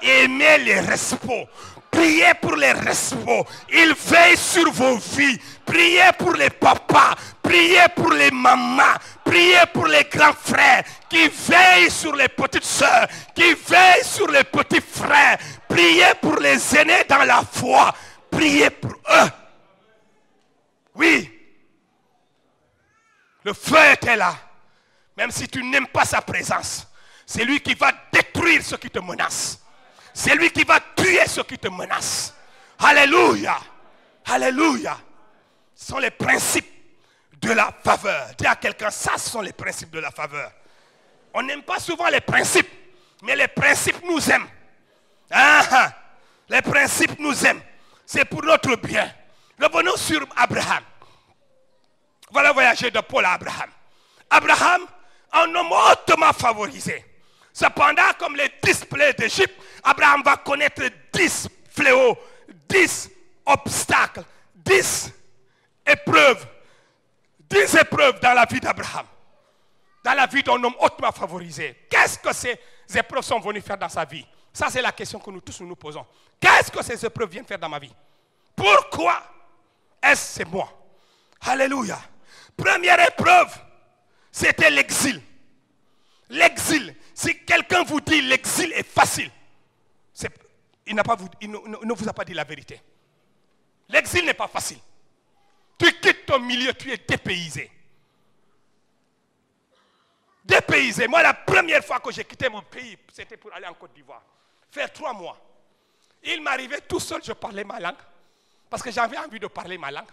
Aimez les respos. Priez pour les respos. Ils veillent sur vos vies. Priez pour les papas. Priez pour les mamans. Priez pour les grands frères qui veillent sur les petites sœurs, qui veillent sur les petits frères. Priez pour les aînés dans la foi. Priez pour eux. Oui. Le feu était là. Même si tu n'aimes pas sa présence, c'est lui qui va détruire ce qui te menace. C'est lui qui va tuer ce qui te menace. Alléluia. Alléluia. Ce sont les principes de la faveur. Dis à quelqu'un, ça ce sont les principes de la faveur. On n'aime pas souvent les principes, mais les principes nous aiment. Ah, ah. les principes nous aiment. C'est pour notre bien. Revenons sur Abraham. Voilà voyager de Paul à Abraham. Abraham un homme hautement favorisé. Cependant, comme les dix plaies d'Égypte, Abraham va connaître dix fléaux, dix obstacles, dix épreuves, dix épreuves dans la vie d'Abraham, dans la vie d'un homme hautement favorisé. Qu'est-ce que ces épreuves sont venues faire dans sa vie? Ça, c'est la question que nous tous nous, posons. Qu'est-ce que ces épreuves viennent faire dans ma vie? Pourquoi est-ce c'est moi? Alléluia. Première épreuve, c'était l'exil. L'exil. Si quelqu'un vous dit l'exil est facile, il, pas il ne, vous a pas dit la vérité. L'exil n'est pas facile. Tu quittes ton milieu, tu es dépaysé. Dépaysé. Moi, la première fois que j'ai quitté mon pays, c'était pour aller en Côte d'Ivoire. Faire trois mois. Il m'arrivait tout seul, je parlais ma langue. Parce que j'avais envie de parler ma langue.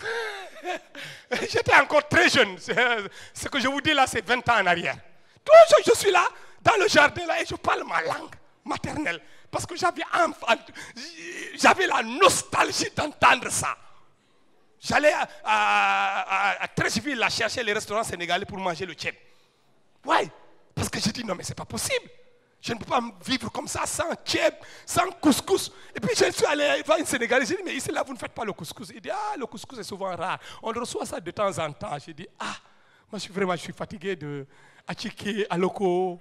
*laughs* J'étais encore très jeune. Ce que je vous dis là, c'est 20 ans en arrière. Toujours, je suis là, dans le jardin là, et je parle ma langue maternelle. Parce que j'avais j'avais la nostalgie d'entendre ça. J'allais à, à, à, la chercher les restaurants sénégalais pour manger le tchèp. Ouais, parce que j'ai dit non mais c'est pas possible. Je ne peux pas vivre comme ça sans tchèp, sans couscous. Et puis je suis allé voir une Sénégalais, j'ai dit mais ici là vous ne faites pas le couscous. Il dit ah le couscous est souvent rare. On reçoit ça de temps en temps. J'ai dit ah moi je suis vraiment je suis fatigué de atchiké, aloko.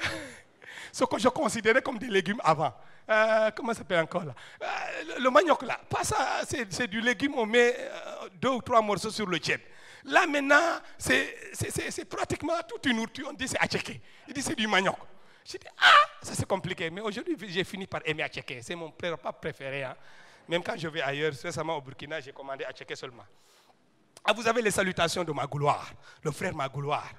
*laughs* Ce que je considérais comme des légumes avant. Euh, comment ça s'appelle encore là? Euh, le, manioc là, pas ça, c'est du légume, on met euh, deux ou trois morceaux sur le tchèp. Là maintenant, c'est pratiquement toute une nourriture, on dit c'est atcheké. Il dit c'est du manioc. J'ai dit, ah, ça c'est compliqué. Mais aujourd'hui, j'ai fini par aimer atcheké. C'est mon repas préféré. Hein. Même quand je vais ailleurs, récemment au Burkina, j'ai commandé atcheké seulement. Ah, vous avez les salutations de Magouloire, le frère Magouloire.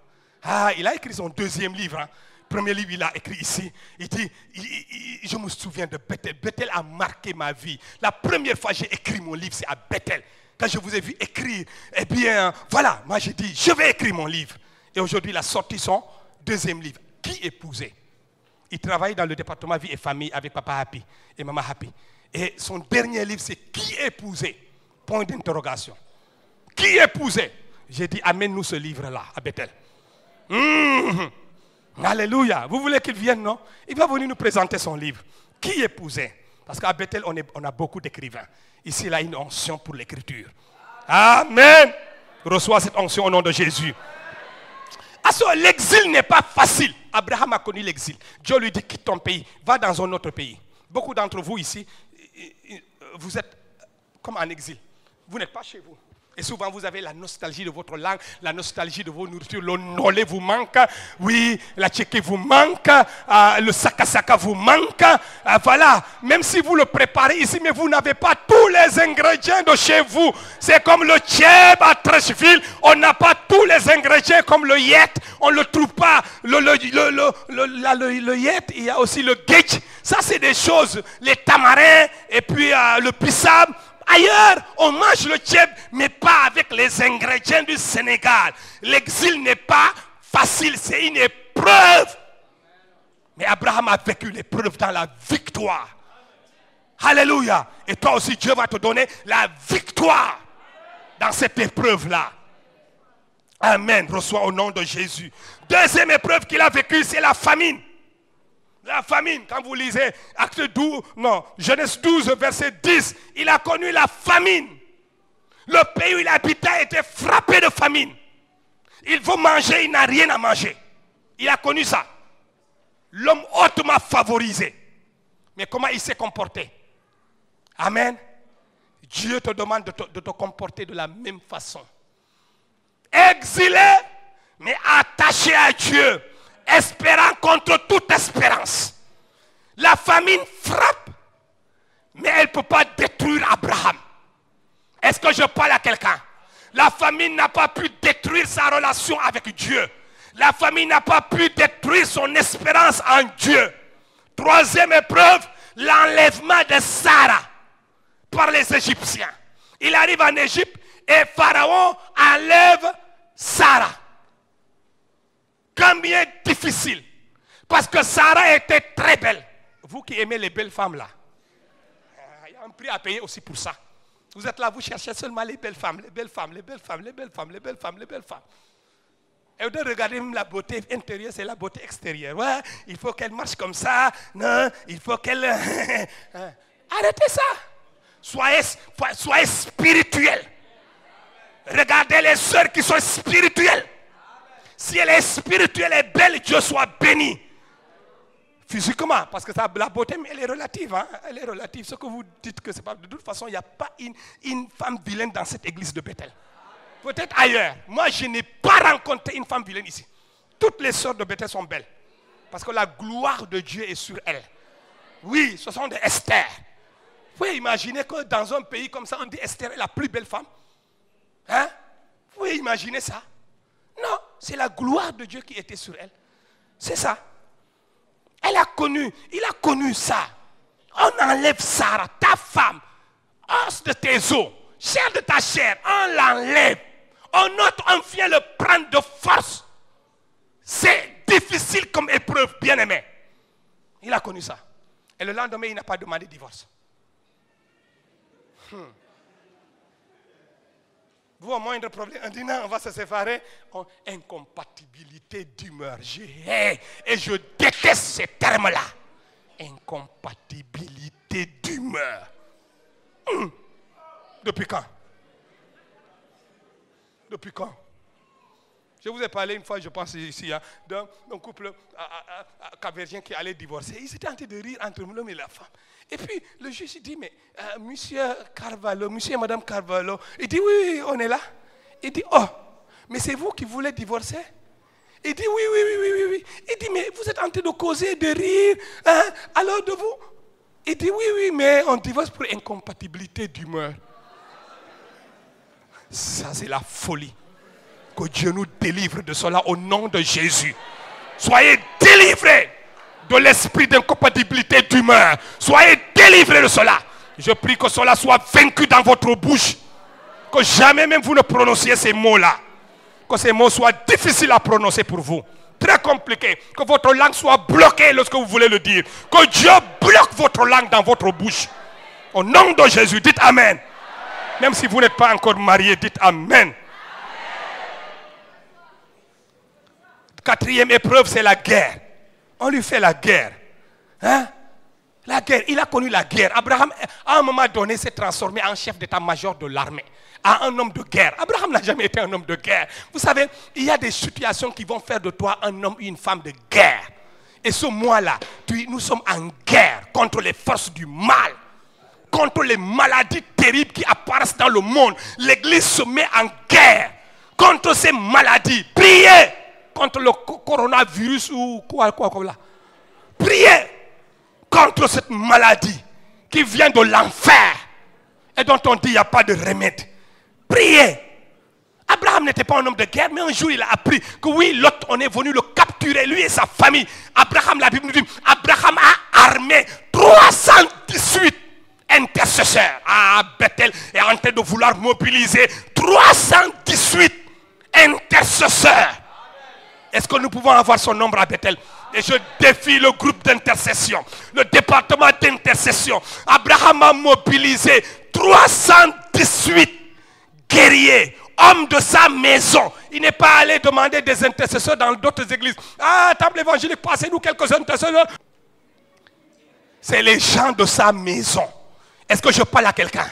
Ah, il a écrit son deuxième livre. Hein premier livre, il a écrit ici. Il dit, je me souviens de Bethel. Bethel a marqué ma vie. La première fois que j'ai écrit mon livre, c'est à Bethel. Quand je vous ai vu écrire, eh bien, voilà, moi j'ai dit, je vais écrire mon livre. Et aujourd'hui, il a sorti son deuxième livre. Qui épouser Il travaille dans le département vie et famille avec papa Happy et maman Happy. Et son dernier livre, c'est Qui épouser? Point d'interrogation. Qui épouser? J'ai dit, amène-nous ce livre-là à Bethel. Hum. Alléluia. Vous voulez qu'il vienne, non? Il va venir nous présenter son livre. Qui épousait Parce qu'à Bethel, on, on, a beaucoup d'écrivains. Ici, il a une onction pour l'écriture. Amen. Reçois cette onction au nom de Jésus. L'exil n'est pas facile. Abraham a connu l'exil. Dieu lui dit quitte ton pays, va dans un autre pays. Beaucoup d'entre vous ici, vous êtes comme en exil. Vous n'êtes pas chez vous. Et souvent, vous avez la nostalgie de votre langue, la nostalgie de vos nourritures. Le nolé vous manque. Oui, la tchéké vous manque. Euh, le sakasaka vous manque. Euh, voilà. Même si vous le préparez ici, mais vous n'avez pas tous les ingrédients de chez vous. C'est comme le tchèb à Trashville. On n'a pas tous les ingrédients comme le yet. On ne le trouve pas. Le, le, le, le, yet, il y a aussi le getch. Ça, c'est des choses. Les tamarins et puis euh, le pissab. Ailleurs, on mange le tchèb, mais pas avec les ingrédients du Sénégal. L'exil n'est pas facile, c'est une épreuve. Mais Abraham a vécu l'épreuve dans la victoire. Alléluia. Et toi aussi, Dieu va te donner la victoire dans cette épreuve-là. Amen. Reçois au nom de Jésus. Deuxième épreuve qu'il a vécue, c'est la famine. La famine, quand vous lisez Acte 12, non, Genèse 12, verset 10, il a connu la famine. Le pays où il habitait était frappé de famine. Il veut manger, il n'a rien à manger. Il a connu ça. L'homme hautement favorisé. Mais comment il s'est comporté? Amen. Dieu te demande de te, de te comporter de la même façon. Exilé, mais attaché à Dieu espérant contre toute espérance. La famine frappe, mais elle ne peut pas détruire Abraham. Est-ce que je parle à quelqu'un? La famine n'a pas pu détruire sa relation avec Dieu. La famine n'a pas pu détruire son espérance en Dieu. Troisième épreuve, l'enlèvement de Sarah par les Égyptiens. Il arrive en Égypte et Pharaon enlève Sarah combien difficile. Parce que Sarah était très belle. Vous qui aimez les belles femmes là, il y a un prix à payer aussi pour ça. Vous êtes là, vous cherchez seulement les belles femmes, les belles femmes, les belles femmes, les belles femmes, les belles femmes, les belles femmes. Et vous devez regarder même la beauté intérieure, c'est la beauté extérieure. Ouais, il faut qu'elle marche comme ça. Non, il faut qu'elle. *laughs* Arrêtez ça. Soyez, soyez spirituel. Regardez les sœurs qui sont spirituelles. Si elle est spirituelle et belle, Dieu soit béni. Physiquement, parce que la beauté, elle est relative. Hein. Elle est relative. Ce que vous dites que c'est pas. De toute façon, il n'y a pas une, femme vilaine dans cette église de Bethel. Peut-être ailleurs. Moi, je n'ai pas rencontré une femme vilaine ici. Toutes les sœurs de Bethel sont belles. Parce que la gloire de Dieu est sur elles. Oui, ce sont des Esther. Vous pouvez imaginer que dans un pays comme ça, on dit Esther est la plus belle femme. Hein? Vous pouvez imaginer ça? Non, c'est la gloire de Dieu qui était sur elle. C'est ça. Elle a connu, il a connu ça. On enlève Sarah, ta femme, os de tes os. chair de ta chair, on l'enlève. On vient le prendre de force. C'est difficile comme épreuve, bien aimé. Il a connu ça. Et le lendemain, il n'a pas demandé divorce. Hmm. Vous, au moindre problème, on dit non, on va se séparer. Incompatibilité d'humeur. Je hais et je déteste ces termes-là. Incompatibilité d'humeur. Hmm. Depuis quand? Depuis quand? Je vous ai parlé une fois, je pense ici, hein, d'un couple cavérgien qui allait divorcer. Ils étaient en train de rire entre l'homme et la femme. Et puis le juge dit, mais euh, monsieur Carvalho, monsieur et madame Carvalho, il dit, oui, oui, on est là. Il dit, oh, mais c'est vous qui voulez divorcer? Il dit, oui, oui, oui, oui, oui, oui. Il dit, mais vous êtes en train de causer, de rire, hein, alors de vous? Il dit, oui, oui, mais on divorce pour incompatibilité d'humeur. Ça, c'est la folie. Que Dieu nous délivre de cela au nom de Jésus. Soyez délivrés de l'esprit d'incompatibilité d'humeur. Soyez délivrés de cela. Je prie que cela soit vaincu dans votre bouche. Que jamais même vous ne prononciez ces mots-là. Que ces mots soient difficiles à prononcer pour vous. Très compliqués. Que votre langue soit bloquée lorsque vous voulez le dire. Que Dieu bloque votre langue dans votre bouche. Au nom de Jésus, dites Amen. Même si vous n'êtes pas encore marié, dites Amen. Quatrième épreuve, c'est la guerre. On lui fait la guerre. Hein? La guerre, il a connu la guerre. Abraham, à un moment donné, s'est transformé en chef d'état-major de l'armée, à un homme de guerre. Abraham n'a jamais été un homme de guerre. Vous savez, il y a des situations qui vont faire de toi un homme, une femme de guerre. Et ce mois-là, nous sommes en guerre contre les forces du mal, contre les maladies terribles qui apparaissent dans le monde. L'Église se met en guerre contre ces maladies. Priez contre le coronavirus ou quoi, quoi, quoi là. Priez contre cette maladie qui vient de l'enfer et dont on dit qu'il n'y a pas de remède. Priez. Abraham n'était pas un homme de guerre, mais un jour il a appris que oui, l'autre, on est venu le capturer, lui et sa famille. Abraham, la Bible nous dit, Abraham a armé 318 intercesseurs. Ah, Bethel est en train de vouloir mobiliser 318 intercesseurs. Est-ce que nous pouvons avoir son nombre à Bethel? Et je défie le groupe d'intercession, le département d'intercession. Abraham a mobilisé 318 guerriers, hommes de sa maison. Il n'est pas allé demander des intercesseurs dans d'autres églises. Ah, table évangélique, passez-nous quelques intercesseurs. C'est les gens de sa maison. Est-ce que je parle à quelqu'un?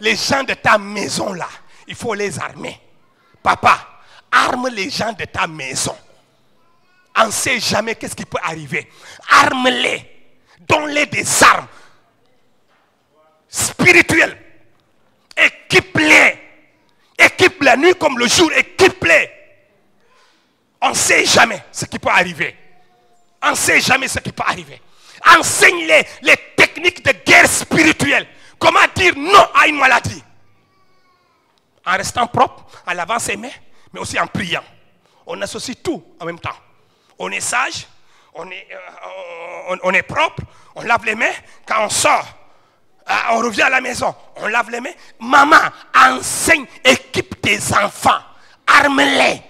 Les gens de ta maison là, il faut les armer. Papa, Arme les gens de ta maison. On ne sait jamais qu'est-ce qui peut arriver. Arme-les. Donne-les des armes spirituelles. Équipe-les. Équipe la nuit comme le jour. Équipe-les. On ne sait jamais ce qui peut arriver. On ne sait jamais ce qui peut arriver. Enseigne-les les techniques de guerre spirituelle. Comment dire non à une maladie? En restant propre, en lavant ses mains, mais aussi en priant. On associe tout en même temps. On est sage, on est, euh, on, est propre, on lave les mains. Quand on sort, euh, on revient à la maison, on lave les mains. Maman, enseigne, équipe tes enfants, arme-les.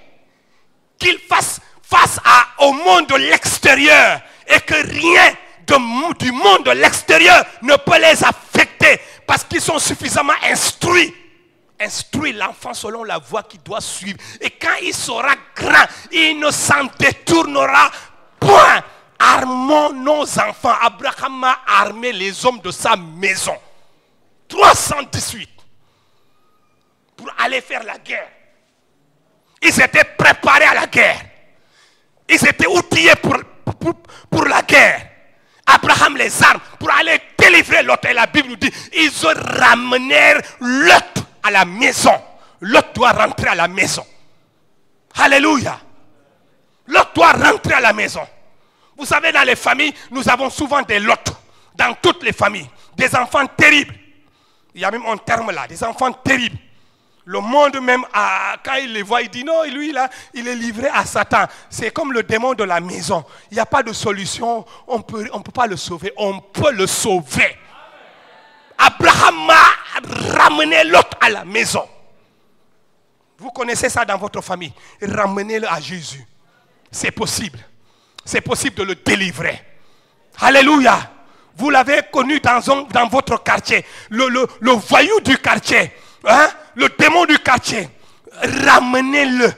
Qu'ils fassent face au monde de l'extérieur et que rien du monde de l'extérieur ne peut les affecter parce qu'ils sont suffisamment instruits instruit l'enfant selon la voie qu'il doit suivre. Et quand il sera grand, il ne s'en détournera point. Armons nos enfants. Abraham a armé les hommes de sa maison. 318 pour aller faire la guerre. Ils étaient préparés à la guerre. Ils étaient outillés pour, pour, la guerre. Abraham les armes pour aller délivrer l'autre. Et la Bible nous dit, ils ramenèrent l'autre la maison. L'autre doit rentrer à la maison. Alléluia. L'autre doit rentrer à la maison. Vous savez, dans les familles, nous avons souvent des lots. Dans toutes les familles. Des enfants terribles. Il y a même un terme là, des enfants terribles. Le monde même, quand il les voit, il dit non, lui là, il est livré à Satan. C'est comme le démon de la maison. Il n'y a pas de solution. On peut, ne on peut pas le sauver. On peut le sauver. Abraham ramener l'autre à la maison. Vous connaissez ça dans votre famille. Ramenez-le à Jésus. C'est possible. C'est possible de le délivrer. Alléluia. Vous l'avez connu dans, dans votre quartier. Le, le, voyou du quartier. Hein? Le démon du quartier. Ramenez-le.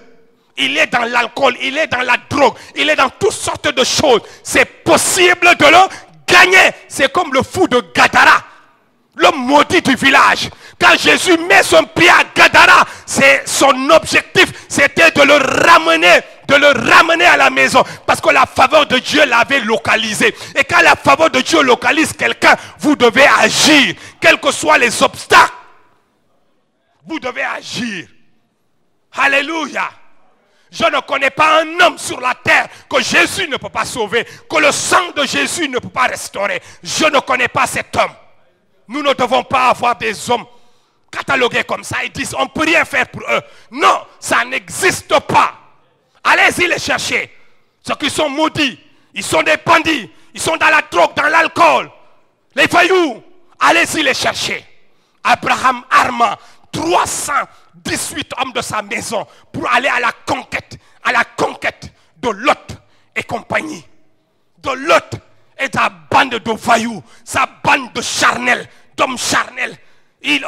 Il est dans l'alcool, il est dans la drogue, il est dans toutes sortes de choses. C'est possible de le gagner. C'est comme le fou de Gadara le maudit du village. Quand Jésus met son pied à Gadara, c'est son objectif, c'était de le ramener, de le ramener à la maison. Parce que la faveur de Dieu l'avait localisé. Et quand la faveur de Dieu localise quelqu'un, vous devez agir. Quels que soient les obstacles, vous devez agir. Alléluia. Je ne connais pas un homme sur la terre que Jésus ne peut pas sauver, que le sang de Jésus ne peut pas restaurer. Je ne connais pas cet homme. Nous ne devons pas avoir des hommes catalogués comme ça. Ils disent, on ne peut rien faire pour eux. Non, ça n'existe pas. Allez-y les chercher. Ceux qui sont maudits, ils sont des bandits, ils sont dans la drogue, dans l'alcool. Les voyous, allez-y les chercher. Abraham arma 318 hommes de sa maison pour aller à la conquête, à la conquête de Lot et compagnie. De Lot et sa bande de voyous, sa bande de charnels, d'hommes charnels.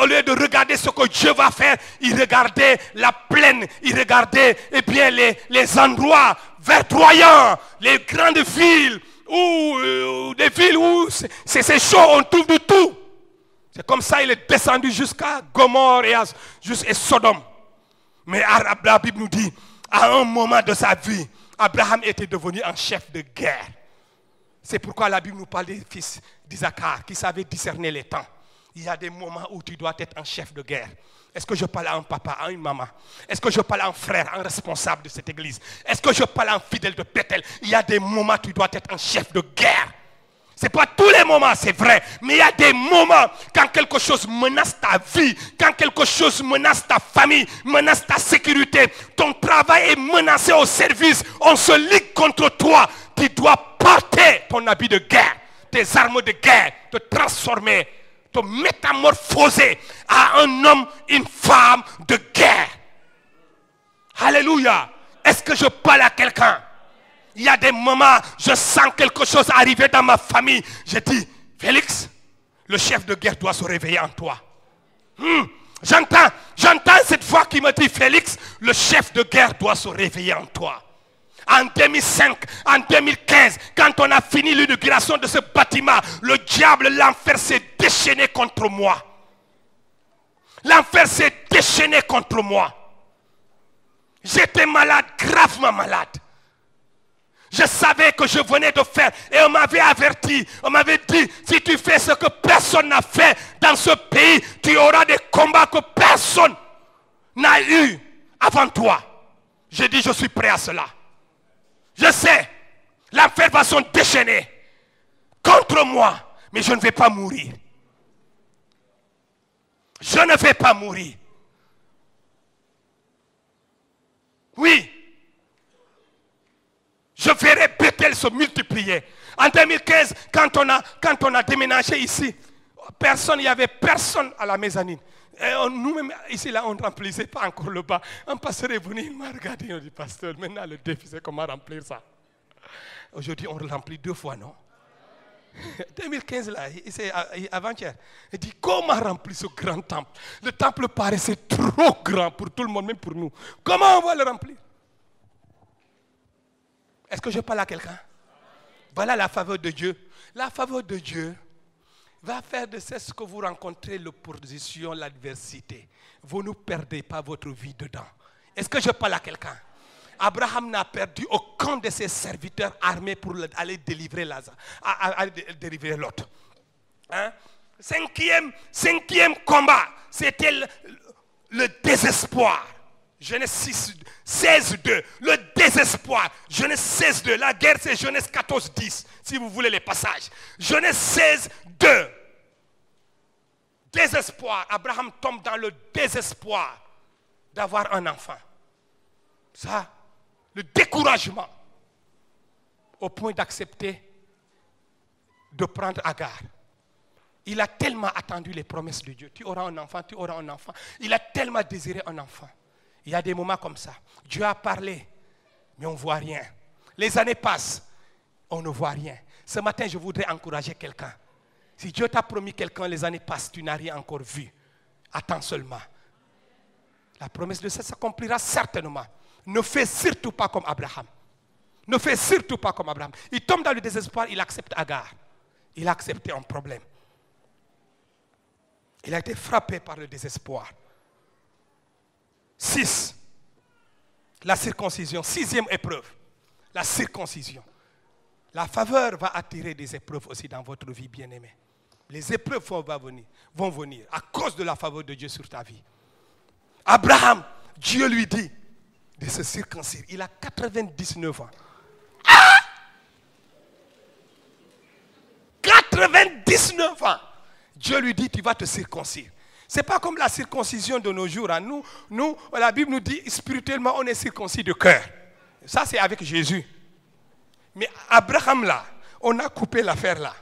Au lieu de regarder ce que Dieu va faire, il regardait la plaine, il regardait eh bien, les, les endroits verdoyants, les grandes villes, euh, des villes où c'est chaud, on trouve de tout. C'est comme ça il est descendu jusqu'à Gomorre et, Sodome. Mais la Bible nous dit, à un moment de sa vie, Abraham était devenu un chef de guerre. C'est pourquoi la Bible nous parle des fils d'Isaac qui savaient discerner les temps. Il y a des moments où tu dois être un chef de guerre. Est-ce que je parle à un papa, à une maman? Est-ce que je parle à un frère, un responsable de cette église? Est-ce que je parle à un fidèle de Bethel? Il y a des moments où tu dois être un chef de guerre. Ce n'est pas tous les moments, c'est vrai. Mais il y a des moments quand quelque chose menace ta vie, quand quelque chose menace ta famille, menace ta sécurité, ton travail est menacé au service, on se ligue contre toi. Tu dois porter ton habit de guerre, tes armes de guerre, te transformer, te métamorphoser à un homme, une femme de guerre. Alléluia. Est-ce que je parle à quelqu'un? Il y a des moments, je sens quelque chose arriver dans ma famille. Je dis, Félix, le chef de guerre doit se réveiller en toi. Hmm. J'entends, j'entends cette voix qui me dit, Félix, le chef de guerre doit se réveiller en toi en 2005, en 2015, quand on a fini l'inauguration de ce bâtiment, le diable, l'enfer s'est déchaîné contre moi. L'enfer s'est déchaîné contre moi. J'étais malade, gravement malade. Je savais que je venais de faire et on m'avait averti, on m'avait dit, si tu fais ce que personne n'a fait dans ce pays, tu auras des combats que personne n'a eu avant toi. J'ai dit, je suis prêt à cela. Je sais, l'enfer va se déchaîner contre moi, mais je ne vais pas mourir. Je ne vais pas mourir. Oui. Je verrai Bethel se multiplier. En 2015, quand on a, quand on a déménagé ici, personne, il n'y avait personne à la mezzanine. Nous-mêmes, ici, là, on ne remplissait pas encore le bas. Un pasteur est venu, il m'a regardé, il m'a dit, pasteur, maintenant le défi, c'est comment remplir ça. Aujourd'hui, on remplit deux fois, non? *laughs* 2015, là, c'est avant-hier. Il dit, comment remplir ce grand temple? Le temple paraissait trop grand pour tout le monde, même pour nous. Comment on va le remplir? Est-ce que je parle à quelqu'un? Voilà la faveur de Dieu. La faveur de Dieu, va faire de ce que vous rencontrez l'opposition, l'adversité. Vous ne perdez pas votre vie dedans. Est-ce que je parle à quelqu'un? Abraham n'a perdu aucun de ses serviteurs armés pour aller délivrer délivrer l'autre. Hein? Cinquième, cinquième combat, c'était le, désespoir. Genèse 6, 16, 2. Le désespoir. Genèse 16, 2. La guerre, c'est Genèse 14, 10. Si vous voulez les passages. Genèse 16, 2. Désespoir. Abraham tombe dans le désespoir d'avoir un enfant. Ça, le découragement. Au point d'accepter de prendre Agar. Il a tellement attendu les promesses de Dieu. Tu auras un enfant, tu auras un enfant. Il a tellement désiré un enfant. Il y a des moments comme ça. Dieu a parlé, mais on ne voit rien. Les années passent, on ne voit rien. Ce matin, je voudrais encourager quelqu'un. Si Dieu t'a promis quelqu'un, les années passent, tu n'as rien encore vu. Attends seulement. La promesse de ça s'accomplira certainement. Ne fais surtout pas comme Abraham. Ne fais surtout pas comme Abraham. Il tombe dans le désespoir, il accepte Agar. Il a accepté un problème. Il a été frappé par le désespoir. 6. La circoncision. Sixième épreuve. La circoncision. La faveur va attirer des épreuves aussi dans votre vie, bien-aimée. Les épreuves vont venir, vont venir à cause de la faveur de Dieu sur ta vie. Abraham, Dieu lui dit de se circoncire. Il a 99 ans. 99 ans. Dieu lui dit, tu vas te circoncire. N'est pas comme la circoncision de nos jours. Hein. Nous, nous, la Bible nous dit, spirituellement, on est circoncis de cœur. Ça, c'est avec Jésus. Mais Abraham, là, on a coupé l'affaire là.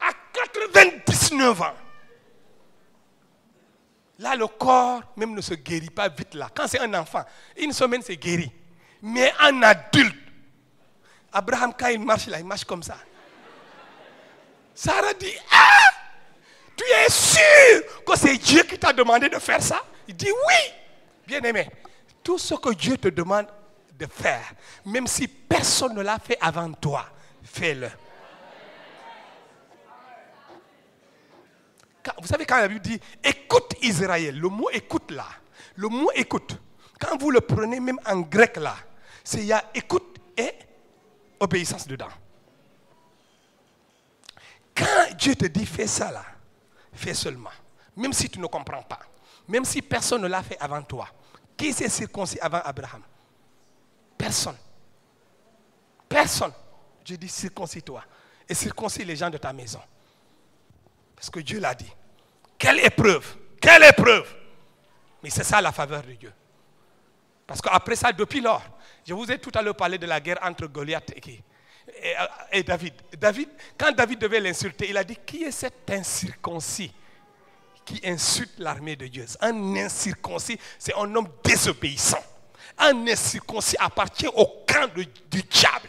À 99 ans. Là, le corps même ne se guérit pas vite là. Quand c'est un enfant, une semaine, c'est guéri. Mais un adulte, Abraham, quand il marche là, il marche comme ça. Sarah dit, ah, tu es sûr que c'est Dieu qui t'a demandé de faire ça? Il dit oui. Bien aimé, tout ce que Dieu te demande de faire, même si personne ne l'a fait avant toi, fais-le. Vous savez, quand la Bible dit écoute Israël, le mot écoute là, le mot écoute, quand vous le prenez même en grec là, c'est il y a écoute et obéissance dedans. Quand Dieu te dit fais ça là, fais seulement. Même si tu ne comprends pas. Même si personne ne l'a fait avant toi. Qui s'est circoncis avant Abraham? Personne. Personne. Dieu dit circoncis-toi. Et circoncis les gens de ta maison. Parce que Dieu l'a dit. Quelle épreuve Quelle épreuve Mais c'est ça la faveur de Dieu. Parce qu'après ça, depuis lors, je vous ai tout à l'heure parlé de la guerre entre Goliath et, et, David. David. Quand David devait l'insulter, il a dit, qui est cet incirconcis qui insulte l'armée de Dieu? Un incirconcis, c'est un homme désobéissant. Un incirconcis appartient au camp du diable.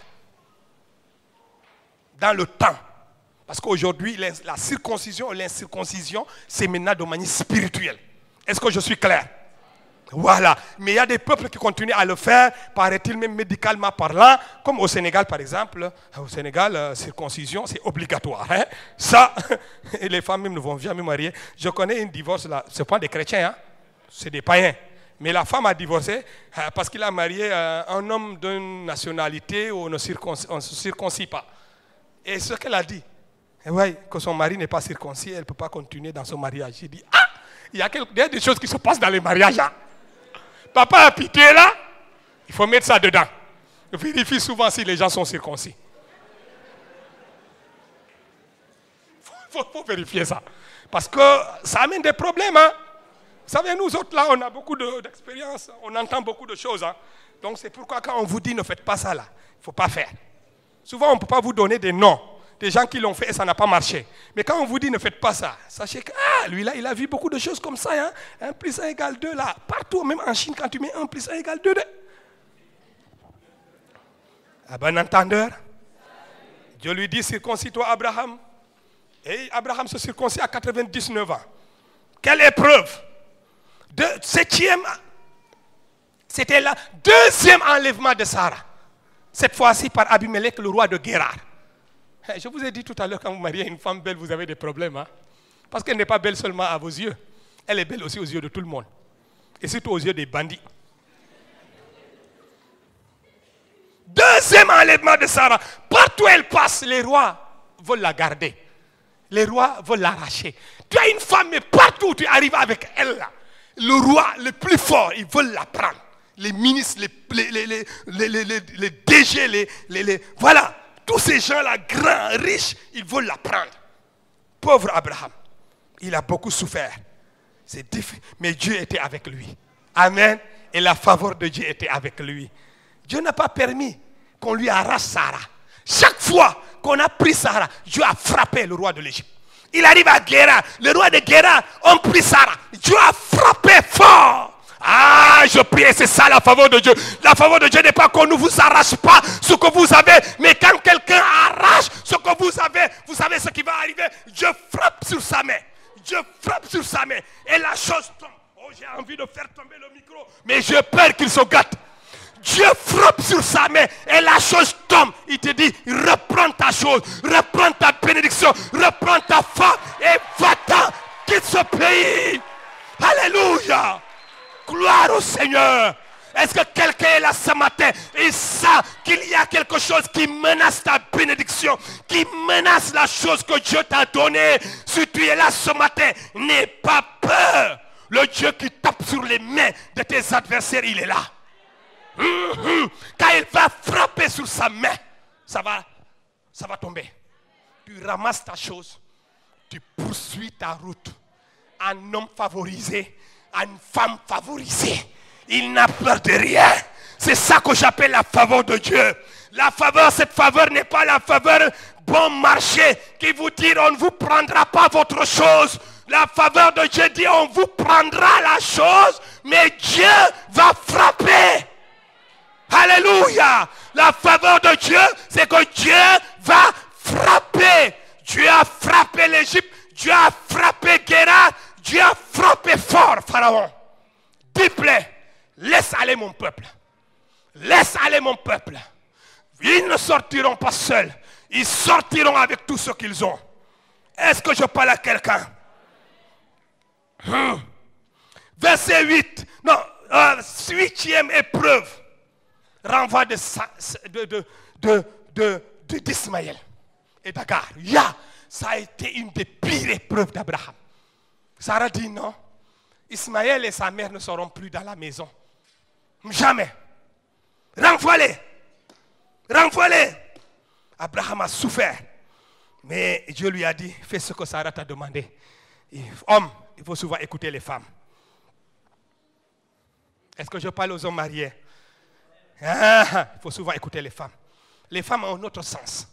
Dans le temps. Parce qu'aujourd'hui, la circoncision et l'incirconcision, c'est maintenant de manière spirituelle. Est-ce que je suis clair? Voilà. Mais il y a des peuples qui continuent à le faire, paraît-il même médicalement parlant, comme au Sénégal par exemple. Au Sénégal, euh, circoncision, c'est obligatoire. Hein. Ça, *laughs* les femmes ne vont jamais marier. Je connais une divorce là, ce pas des chrétiens, hein. c'est des païens. Mais la femme a divorcé euh, parce qu'il a marié euh, un homme d'une nationalité où on ne se circoncis pas. Et ce qu'elle a dit, eh ouais, que son mari n'est pas circoncis, elle ne peut pas continuer dans son mariage. J'ai dit, ah, il y, a il y a des choses qui se passent dans les mariages. Hein. Papa a pitié là, il faut mettre ça dedans. Vérifie souvent si les gens sont circoncis. Il faut, vérifier ça. Parce que ça amène des problèmes. Hein. Vous savez, nous autres là, on a beaucoup d'expérience, on entend beaucoup de choses. Hein. Donc c'est pourquoi quand on vous dit ne faites pas ça là, il ne faut pas faire. Souvent, on ne peut pas vous donner des noms des gens qui l'ont fait et ça n'a pas marché. Mais quand on vous dit ne faites pas ça, sachez que ah, lui là, il a vu beaucoup de choses comme ça. Hein? 1 plus 1 égale 2 là. Partout, même en Chine, quand tu mets 1 plus 1 égale 2, 2. À bon entendeur, Dieu lui dit circoncis-toi Abraham. Et Abraham se circoncis à 99 ans. Quelle épreuve de, Septième, c'était le deuxième enlèvement de Sarah. Cette fois-ci par Abimelech, le roi de Guérard. Je vous ai dit tout à l'heure, quand vous mariez une femme belle, vous avez des problèmes. Hein? Parce qu'elle n'est pas belle seulement à vos yeux. Elle est belle aussi aux yeux de tout le monde. Et surtout aux yeux des bandits. Deuxième enlèvement de Sarah. Partout où elle passe, les rois veulent la garder. Les rois veulent l'arracher. Tu as une femme, mais partout où tu arrives avec elle, le roi le plus fort, ils veulent la prendre. Les ministres, les, les, les, les, DG, les, voilà. Tous ces gens-là, grands, riches, ils veulent la prendre. Pauvre Abraham, il a beaucoup souffert. C'est difficile, mais Dieu était avec lui. Amen. Et la faveur de Dieu était avec lui. Dieu n'a pas permis qu'on lui arrache Sarah. Chaque fois qu'on a pris Sarah, Dieu a frappé le roi de l'Égypte. Il arrive à Guéra. Le roi de Guéra a pris Sarah. Dieu a frappé fort. Ah, je prie, c'est ça la faveur de Dieu. La faveur de Dieu n'est pas qu'on ne vous arrache pas ce que vous avez, mais quand quelqu'un arrache ce que vous avez, vous savez ce qui va arriver? Dieu frappe sur sa main. Dieu frappe sur sa main. Et la chose tombe. Oh, j'ai envie de faire tomber le micro, mais j'ai peur qu'il se gâte. Dieu frappe sur sa main et la chose tombe. Il te dit, reprends ta chose, reprends ta bénédiction, reprends ta femme et va-t'en, quitte ce pays. Alléluia. Gloire au Seigneur. Est-ce que quelqu'un est là ce matin et sait qu'il y a quelque chose qui menace ta bénédiction, qui menace la chose que Dieu t'a donnée? Si tu es là ce matin, n'aie pas peur. Le Dieu qui tape sur les mains de tes adversaires, il est là. Mhm. Quand il va frapper sur sa main, ça va, ça va tomber. Tu ramasses ta chose, tu poursuis ta route. Un homme favorisé, une femme favorisée. Il n'a peur de rien. C'est ça que j'appelle la faveur de Dieu. La faveur, cette faveur n'est pas la faveur bon marché qui vous dit on ne vous prendra pas votre chose. La faveur de Dieu dit on vous prendra la chose, mais Dieu va frapper. Alléluia. La faveur de Dieu, c'est que Dieu va frapper. Dieu a frappé l'Égypte. Dieu a frappé Guéra. Dieu a frappé fort Pharaon. Dis-le, laisse aller mon peuple. Laisse aller mon peuple. Ils ne sortiront pas seuls. Ils sortiront avec tout ce qu'ils ont. Est-ce que je parle à quelqu'un? Hmm. Verset 8. Non, euh, huitième épreuve renvoi de, de, d'Ismaël et d'Agar. Ya, ça a été une des pires épreuves d'Abraham. Sarah dit non. Ismaël et sa mère ne seront plus dans la maison. Jamais. Renvoie-les. Renvoie-les. Abraham a souffert. Mais Dieu lui a dit, fais ce que Sarah t'a demandé. homme, il faut souvent écouter les femmes. Est-ce que je parle aux hommes mariés? Ah, il faut souvent écouter les femmes. Les femmes ont un autre sens.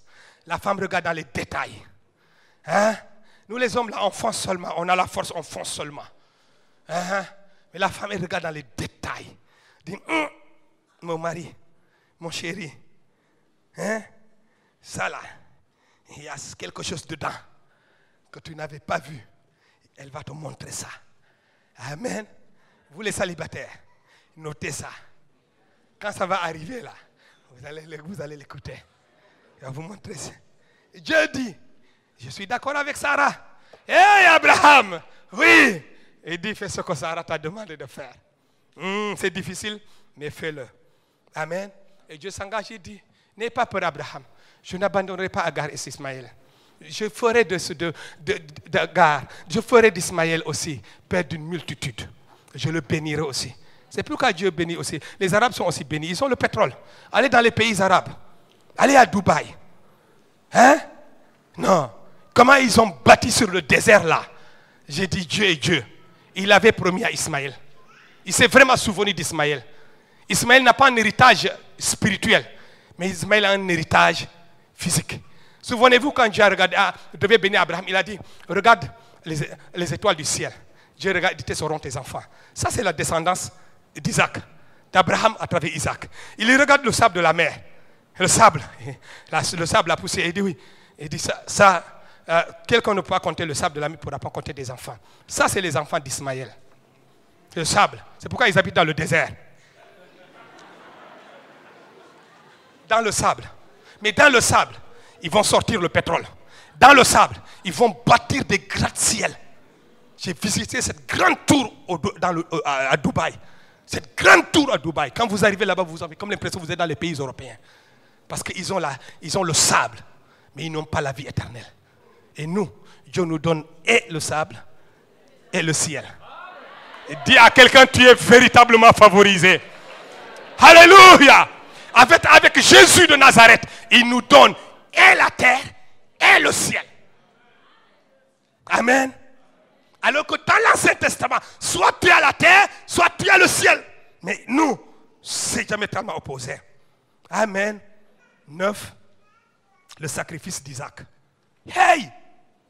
La femme regarde dans les détails. Hein? Nous les hommes, là, on fonce seulement. On a la force, on fonce seulement. Hein? Mais la femme, elle regarde dans les détails. Elle dit, hum, mon mari, mon chéri, hein? ça là, il y a quelque chose dedans que tu n'avais pas vu. Elle va te montrer ça. Amen. Vous les célibataires, notez ça. Quand ça va arriver là, vous allez, vous allez l'écouter. Il va vous montrer ça. Dieu dit, je suis d'accord avec Sarah. Hé Abraham, oui. Il dit, fais ce que Sarah t'a demandé de faire. Hmm, c'est difficile, mais fais-le. Amen. Et Dieu s'engage et dit, n'aie pas peur Abraham. Je n'abandonnerai pas Agar et Ismaël. Je ferai de, de, d'Agar, je ferai d'Ismaël aussi, père d'une multitude. Je le bénirai aussi. C'est pourquoi Dieu bénit aussi. Les Arabes sont aussi bénis. Ils ont le pétrole. Allez dans les pays arabes. Allez à Dubaï. Hein? Non. Comment ils ont bâti sur le désert là? J'ai dit Dieu est Dieu. Il avait promis à Ismaël. Il s'est vraiment souvenu d'Ismaël. Ismaël n'a pas un héritage spirituel, mais Ismaël a un héritage physique. Souvenez-vous quand Dieu ah, devait bénir Abraham, il a dit, regarde les, les étoiles du ciel. Dieu regarde, ils seront tes enfants. Ça, c'est la descendance d'Isaac, d'Abraham à travers Isaac. Il regarde le sable de la mer. Le sable, *laughs* le sable a poussé. Il dit oui. Il dit ça, ça euh, quelqu'un ne pas compter le sable de la ne pourra pas compter des enfants. Ça, c'est les enfants d'Ismaël. Le sable. C'est pourquoi ils habitent dans le désert. Dans le sable. Mais dans le sable, ils vont sortir le pétrole. Dans le sable, ils vont bâtir des gratte-ciels. J'ai visité cette grande tour le, à Dubaï. Cette grande tour à Dubaï, quand vous arrivez là-bas, vous avez comme l'impression que vous êtes dans les pays européens. Parce qu'ils ont, ils ont le sable, mais ils n'ont pas la vie éternelle. Et nous, Dieu nous donne et le sable et le ciel. Et dis à quelqu'un, tu es véritablement favorisé. Alléluia. Avec, avec Jésus de Nazareth, il nous donne et la terre et le ciel. Amen. Alors que dans l'Ancien Testament, soit tu as la terre, soit tu as le ciel. Mais nous, c'est diamétralement opposé. Amen. 9. le sacrifice d'Isaac. Hey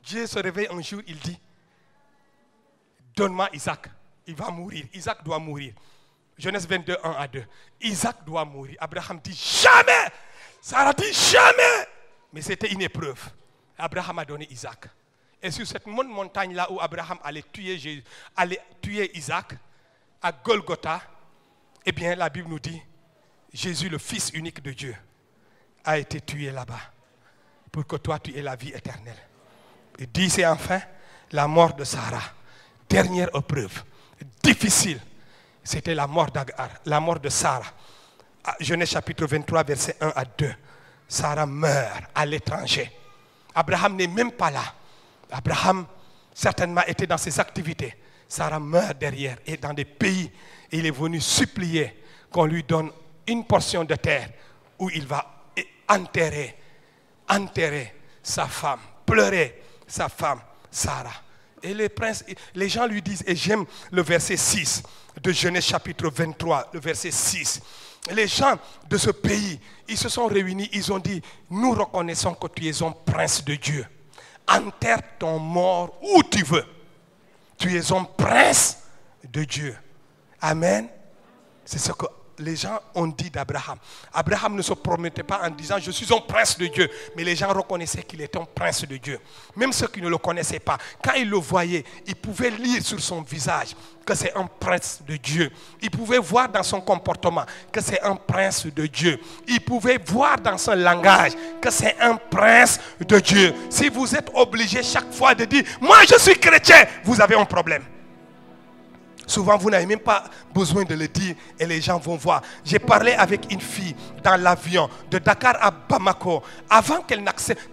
Dieu se réveille un jour, il dit, donne-moi Isaac, il va mourir, Isaac doit mourir. Genèse 22, 1 à 2. Isaac doit mourir. Abraham dit, jamais Sarah dit, jamais Mais c'était une épreuve. Abraham a donné Isaac. Et sur cette montagne-là où Abraham allait tuer, allait tuer Isaac, à Golgotha, eh bien, la Bible nous dit, Jésus, le Fils unique de Dieu, a été tué là-bas pour que toi, tu aies la vie éternelle. Et dit, enfin la mort de Sarah. Dernière épreuve, difficile, c'était la mort d'Agar, la mort de Sarah. Genèse chapitre 23, verset 1 à 2. Sarah meurt à l'étranger. Abraham n'est même pas là. Abraham, certainement, était dans ses activités. Sarah meurt derrière et dans des pays. il est venu supplier qu'on lui donne une portion de terre où il va enterrer, enterrer sa femme, pleurer sa femme, Sarah. Et les, princes, les gens lui disent, et j'aime le verset 6 de Genèse chapitre 23, le verset 6. Les gens de ce pays, ils se sont réunis, ils ont dit, nous reconnaissons que tu es un prince de Dieu enterre ton mort où tu veux. Tu es un prince de Dieu. Amen. C'est ce que les gens ont dit d'Abraham. Abraham ne se promettait pas en disant je suis un prince de Dieu, mais les gens reconnaissaient qu'il était un prince de Dieu. Même ceux qui ne le connaissaient pas, quand ils le voyaient, ils pouvaient lire sur son visage que c'est un prince de Dieu. Ils pouvaient voir dans son comportement que c'est un prince de Dieu. Ils pouvaient voir dans son langage que c'est un prince de Dieu. Si vous êtes obligé chaque fois de dire moi je suis chrétien, vous avez un problème. Souvent, vous n'avez même pas besoin de le dire et les gens vont voir. J'ai parlé avec une fille dans l'avion de Dakar à Bamako. Avant qu'elle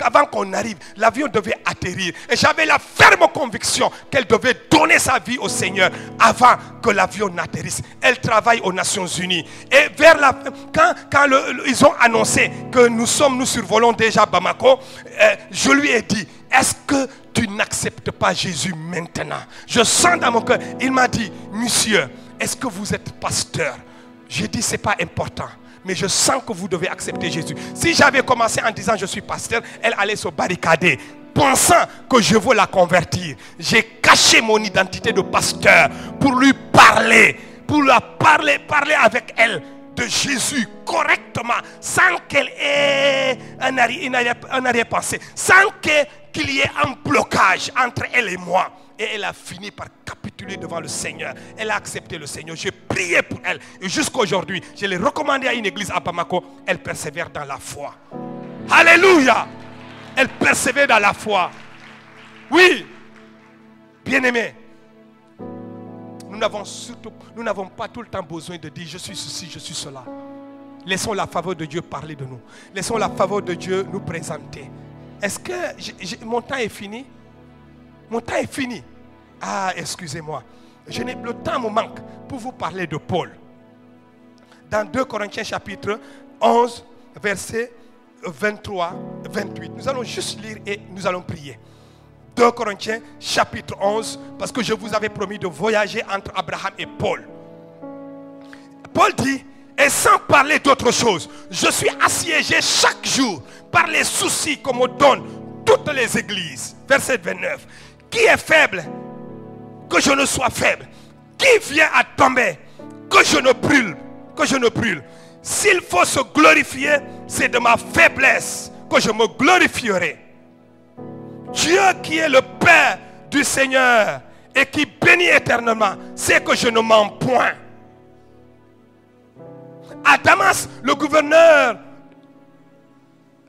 avant qu'on arrive, l'avion devait atterrir. Et j'avais la ferme conviction qu'elle devait donner sa vie au Seigneur avant que l'avion n'atterrisse. Elle travaille aux Nations Unies. Et vers la quand, quand ils ont annoncé que nous sommes, nous survolons déjà Bamako, euh, je lui ai dit, est-ce que tu n'acceptes pas Jésus maintenant Je sens dans mon cœur. Il m'a dit, monsieur, est-ce que vous êtes pasteur? J'ai dit, ce n'est pas important. Mais je sens que vous devez accepter Jésus. Si j'avais commencé en disant je suis pasteur, elle allait se barricader pensant que je veux la convertir. J'ai caché mon identité de pasteur pour lui parler, pour la parler, parler avec elle de Jésus correctement, sans qu'elle ait un arrière-pensée, sans qu'il y ait un blocage entre elle et moi. Et elle a fini par capituler devant le Seigneur. Elle a accepté le Seigneur. J'ai prié pour elle. Et jusqu'à aujourd'hui, je l'ai recommandé à une église à Bamako. Elle persévère dans la foi. Alléluia. Elle persévère dans la foi. Oui. Bien-aimé, nous n'avons nous n'avons pas tout le temps besoin de dire je suis ceci, je suis cela. Laissons la faveur de Dieu parler de nous. Laissons la faveur de Dieu nous présenter. Est-ce que mon temps est fini? Mon temps est fini. Ah, excusez-moi. Je n'ai le temps me manque pour vous parler de Paul. Dans 2 Corinthiens chapitre 11, verset 23, 28. Nous allons juste lire et nous allons prier. 2 Corinthiens chapitre 11, parce que je vous avais promis de voyager entre Abraham et Paul. Paul dit, et sans parler d'autre chose, je suis assiégé chaque jour par les soucis qu'on me donne toutes les églises. Verset 29. Qui est faible Que je ne sois faible. Qui vient à tomber Que je ne brûle. Que je ne brûle. S'il faut se glorifier, c'est de ma faiblesse que je me glorifierai. Dieu qui est le Père du Seigneur et qui bénit éternellement, c'est que je ne mens point. À Damas, le gouverneur,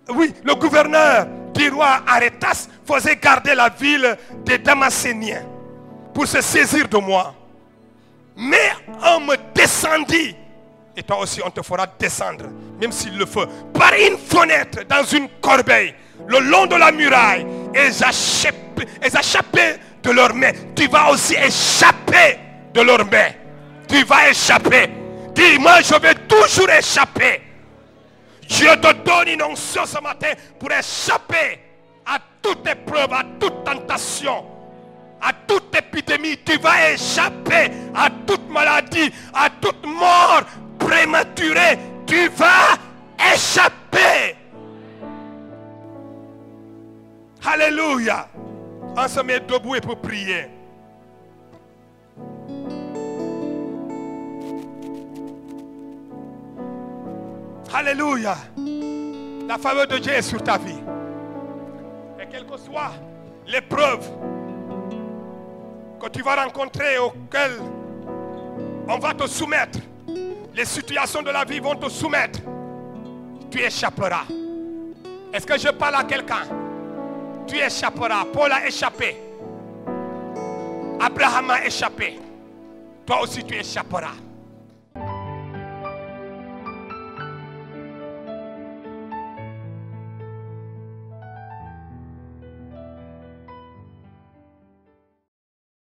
oui, le gouverneur du roi Arétas faisait garder la ville des Damascéniens pour se saisir de moi. Mais on me descendit. Et toi aussi, on te fera descendre, même s'il le faut, par une fenêtre dans une corbeille le long de la muraille et échapper de leurs mains. Tu vas aussi échapper de leurs mains. Tu vas échapper. Dis-moi, je vais toujours échapper. Dieu te donne une onction ce matin pour échapper à toute épreuve, à toute tentation, à toute épidémie. Tu vas échapper à toute maladie, à toute mort prématurée. Tu vas échapper. Alléluia. On se met debout et pour prier. Alléluia. La faveur de Dieu est sur ta vie. Et quelles que soient l'épreuve que tu vas rencontrer, auxquelles on va te soumettre, les situations de la vie vont te soumettre, tu échapperas. Est-ce que je parle à quelqu'un? Tu échapperas. Paul a échappé. Abraham a échappé. Toi aussi tu échapperas.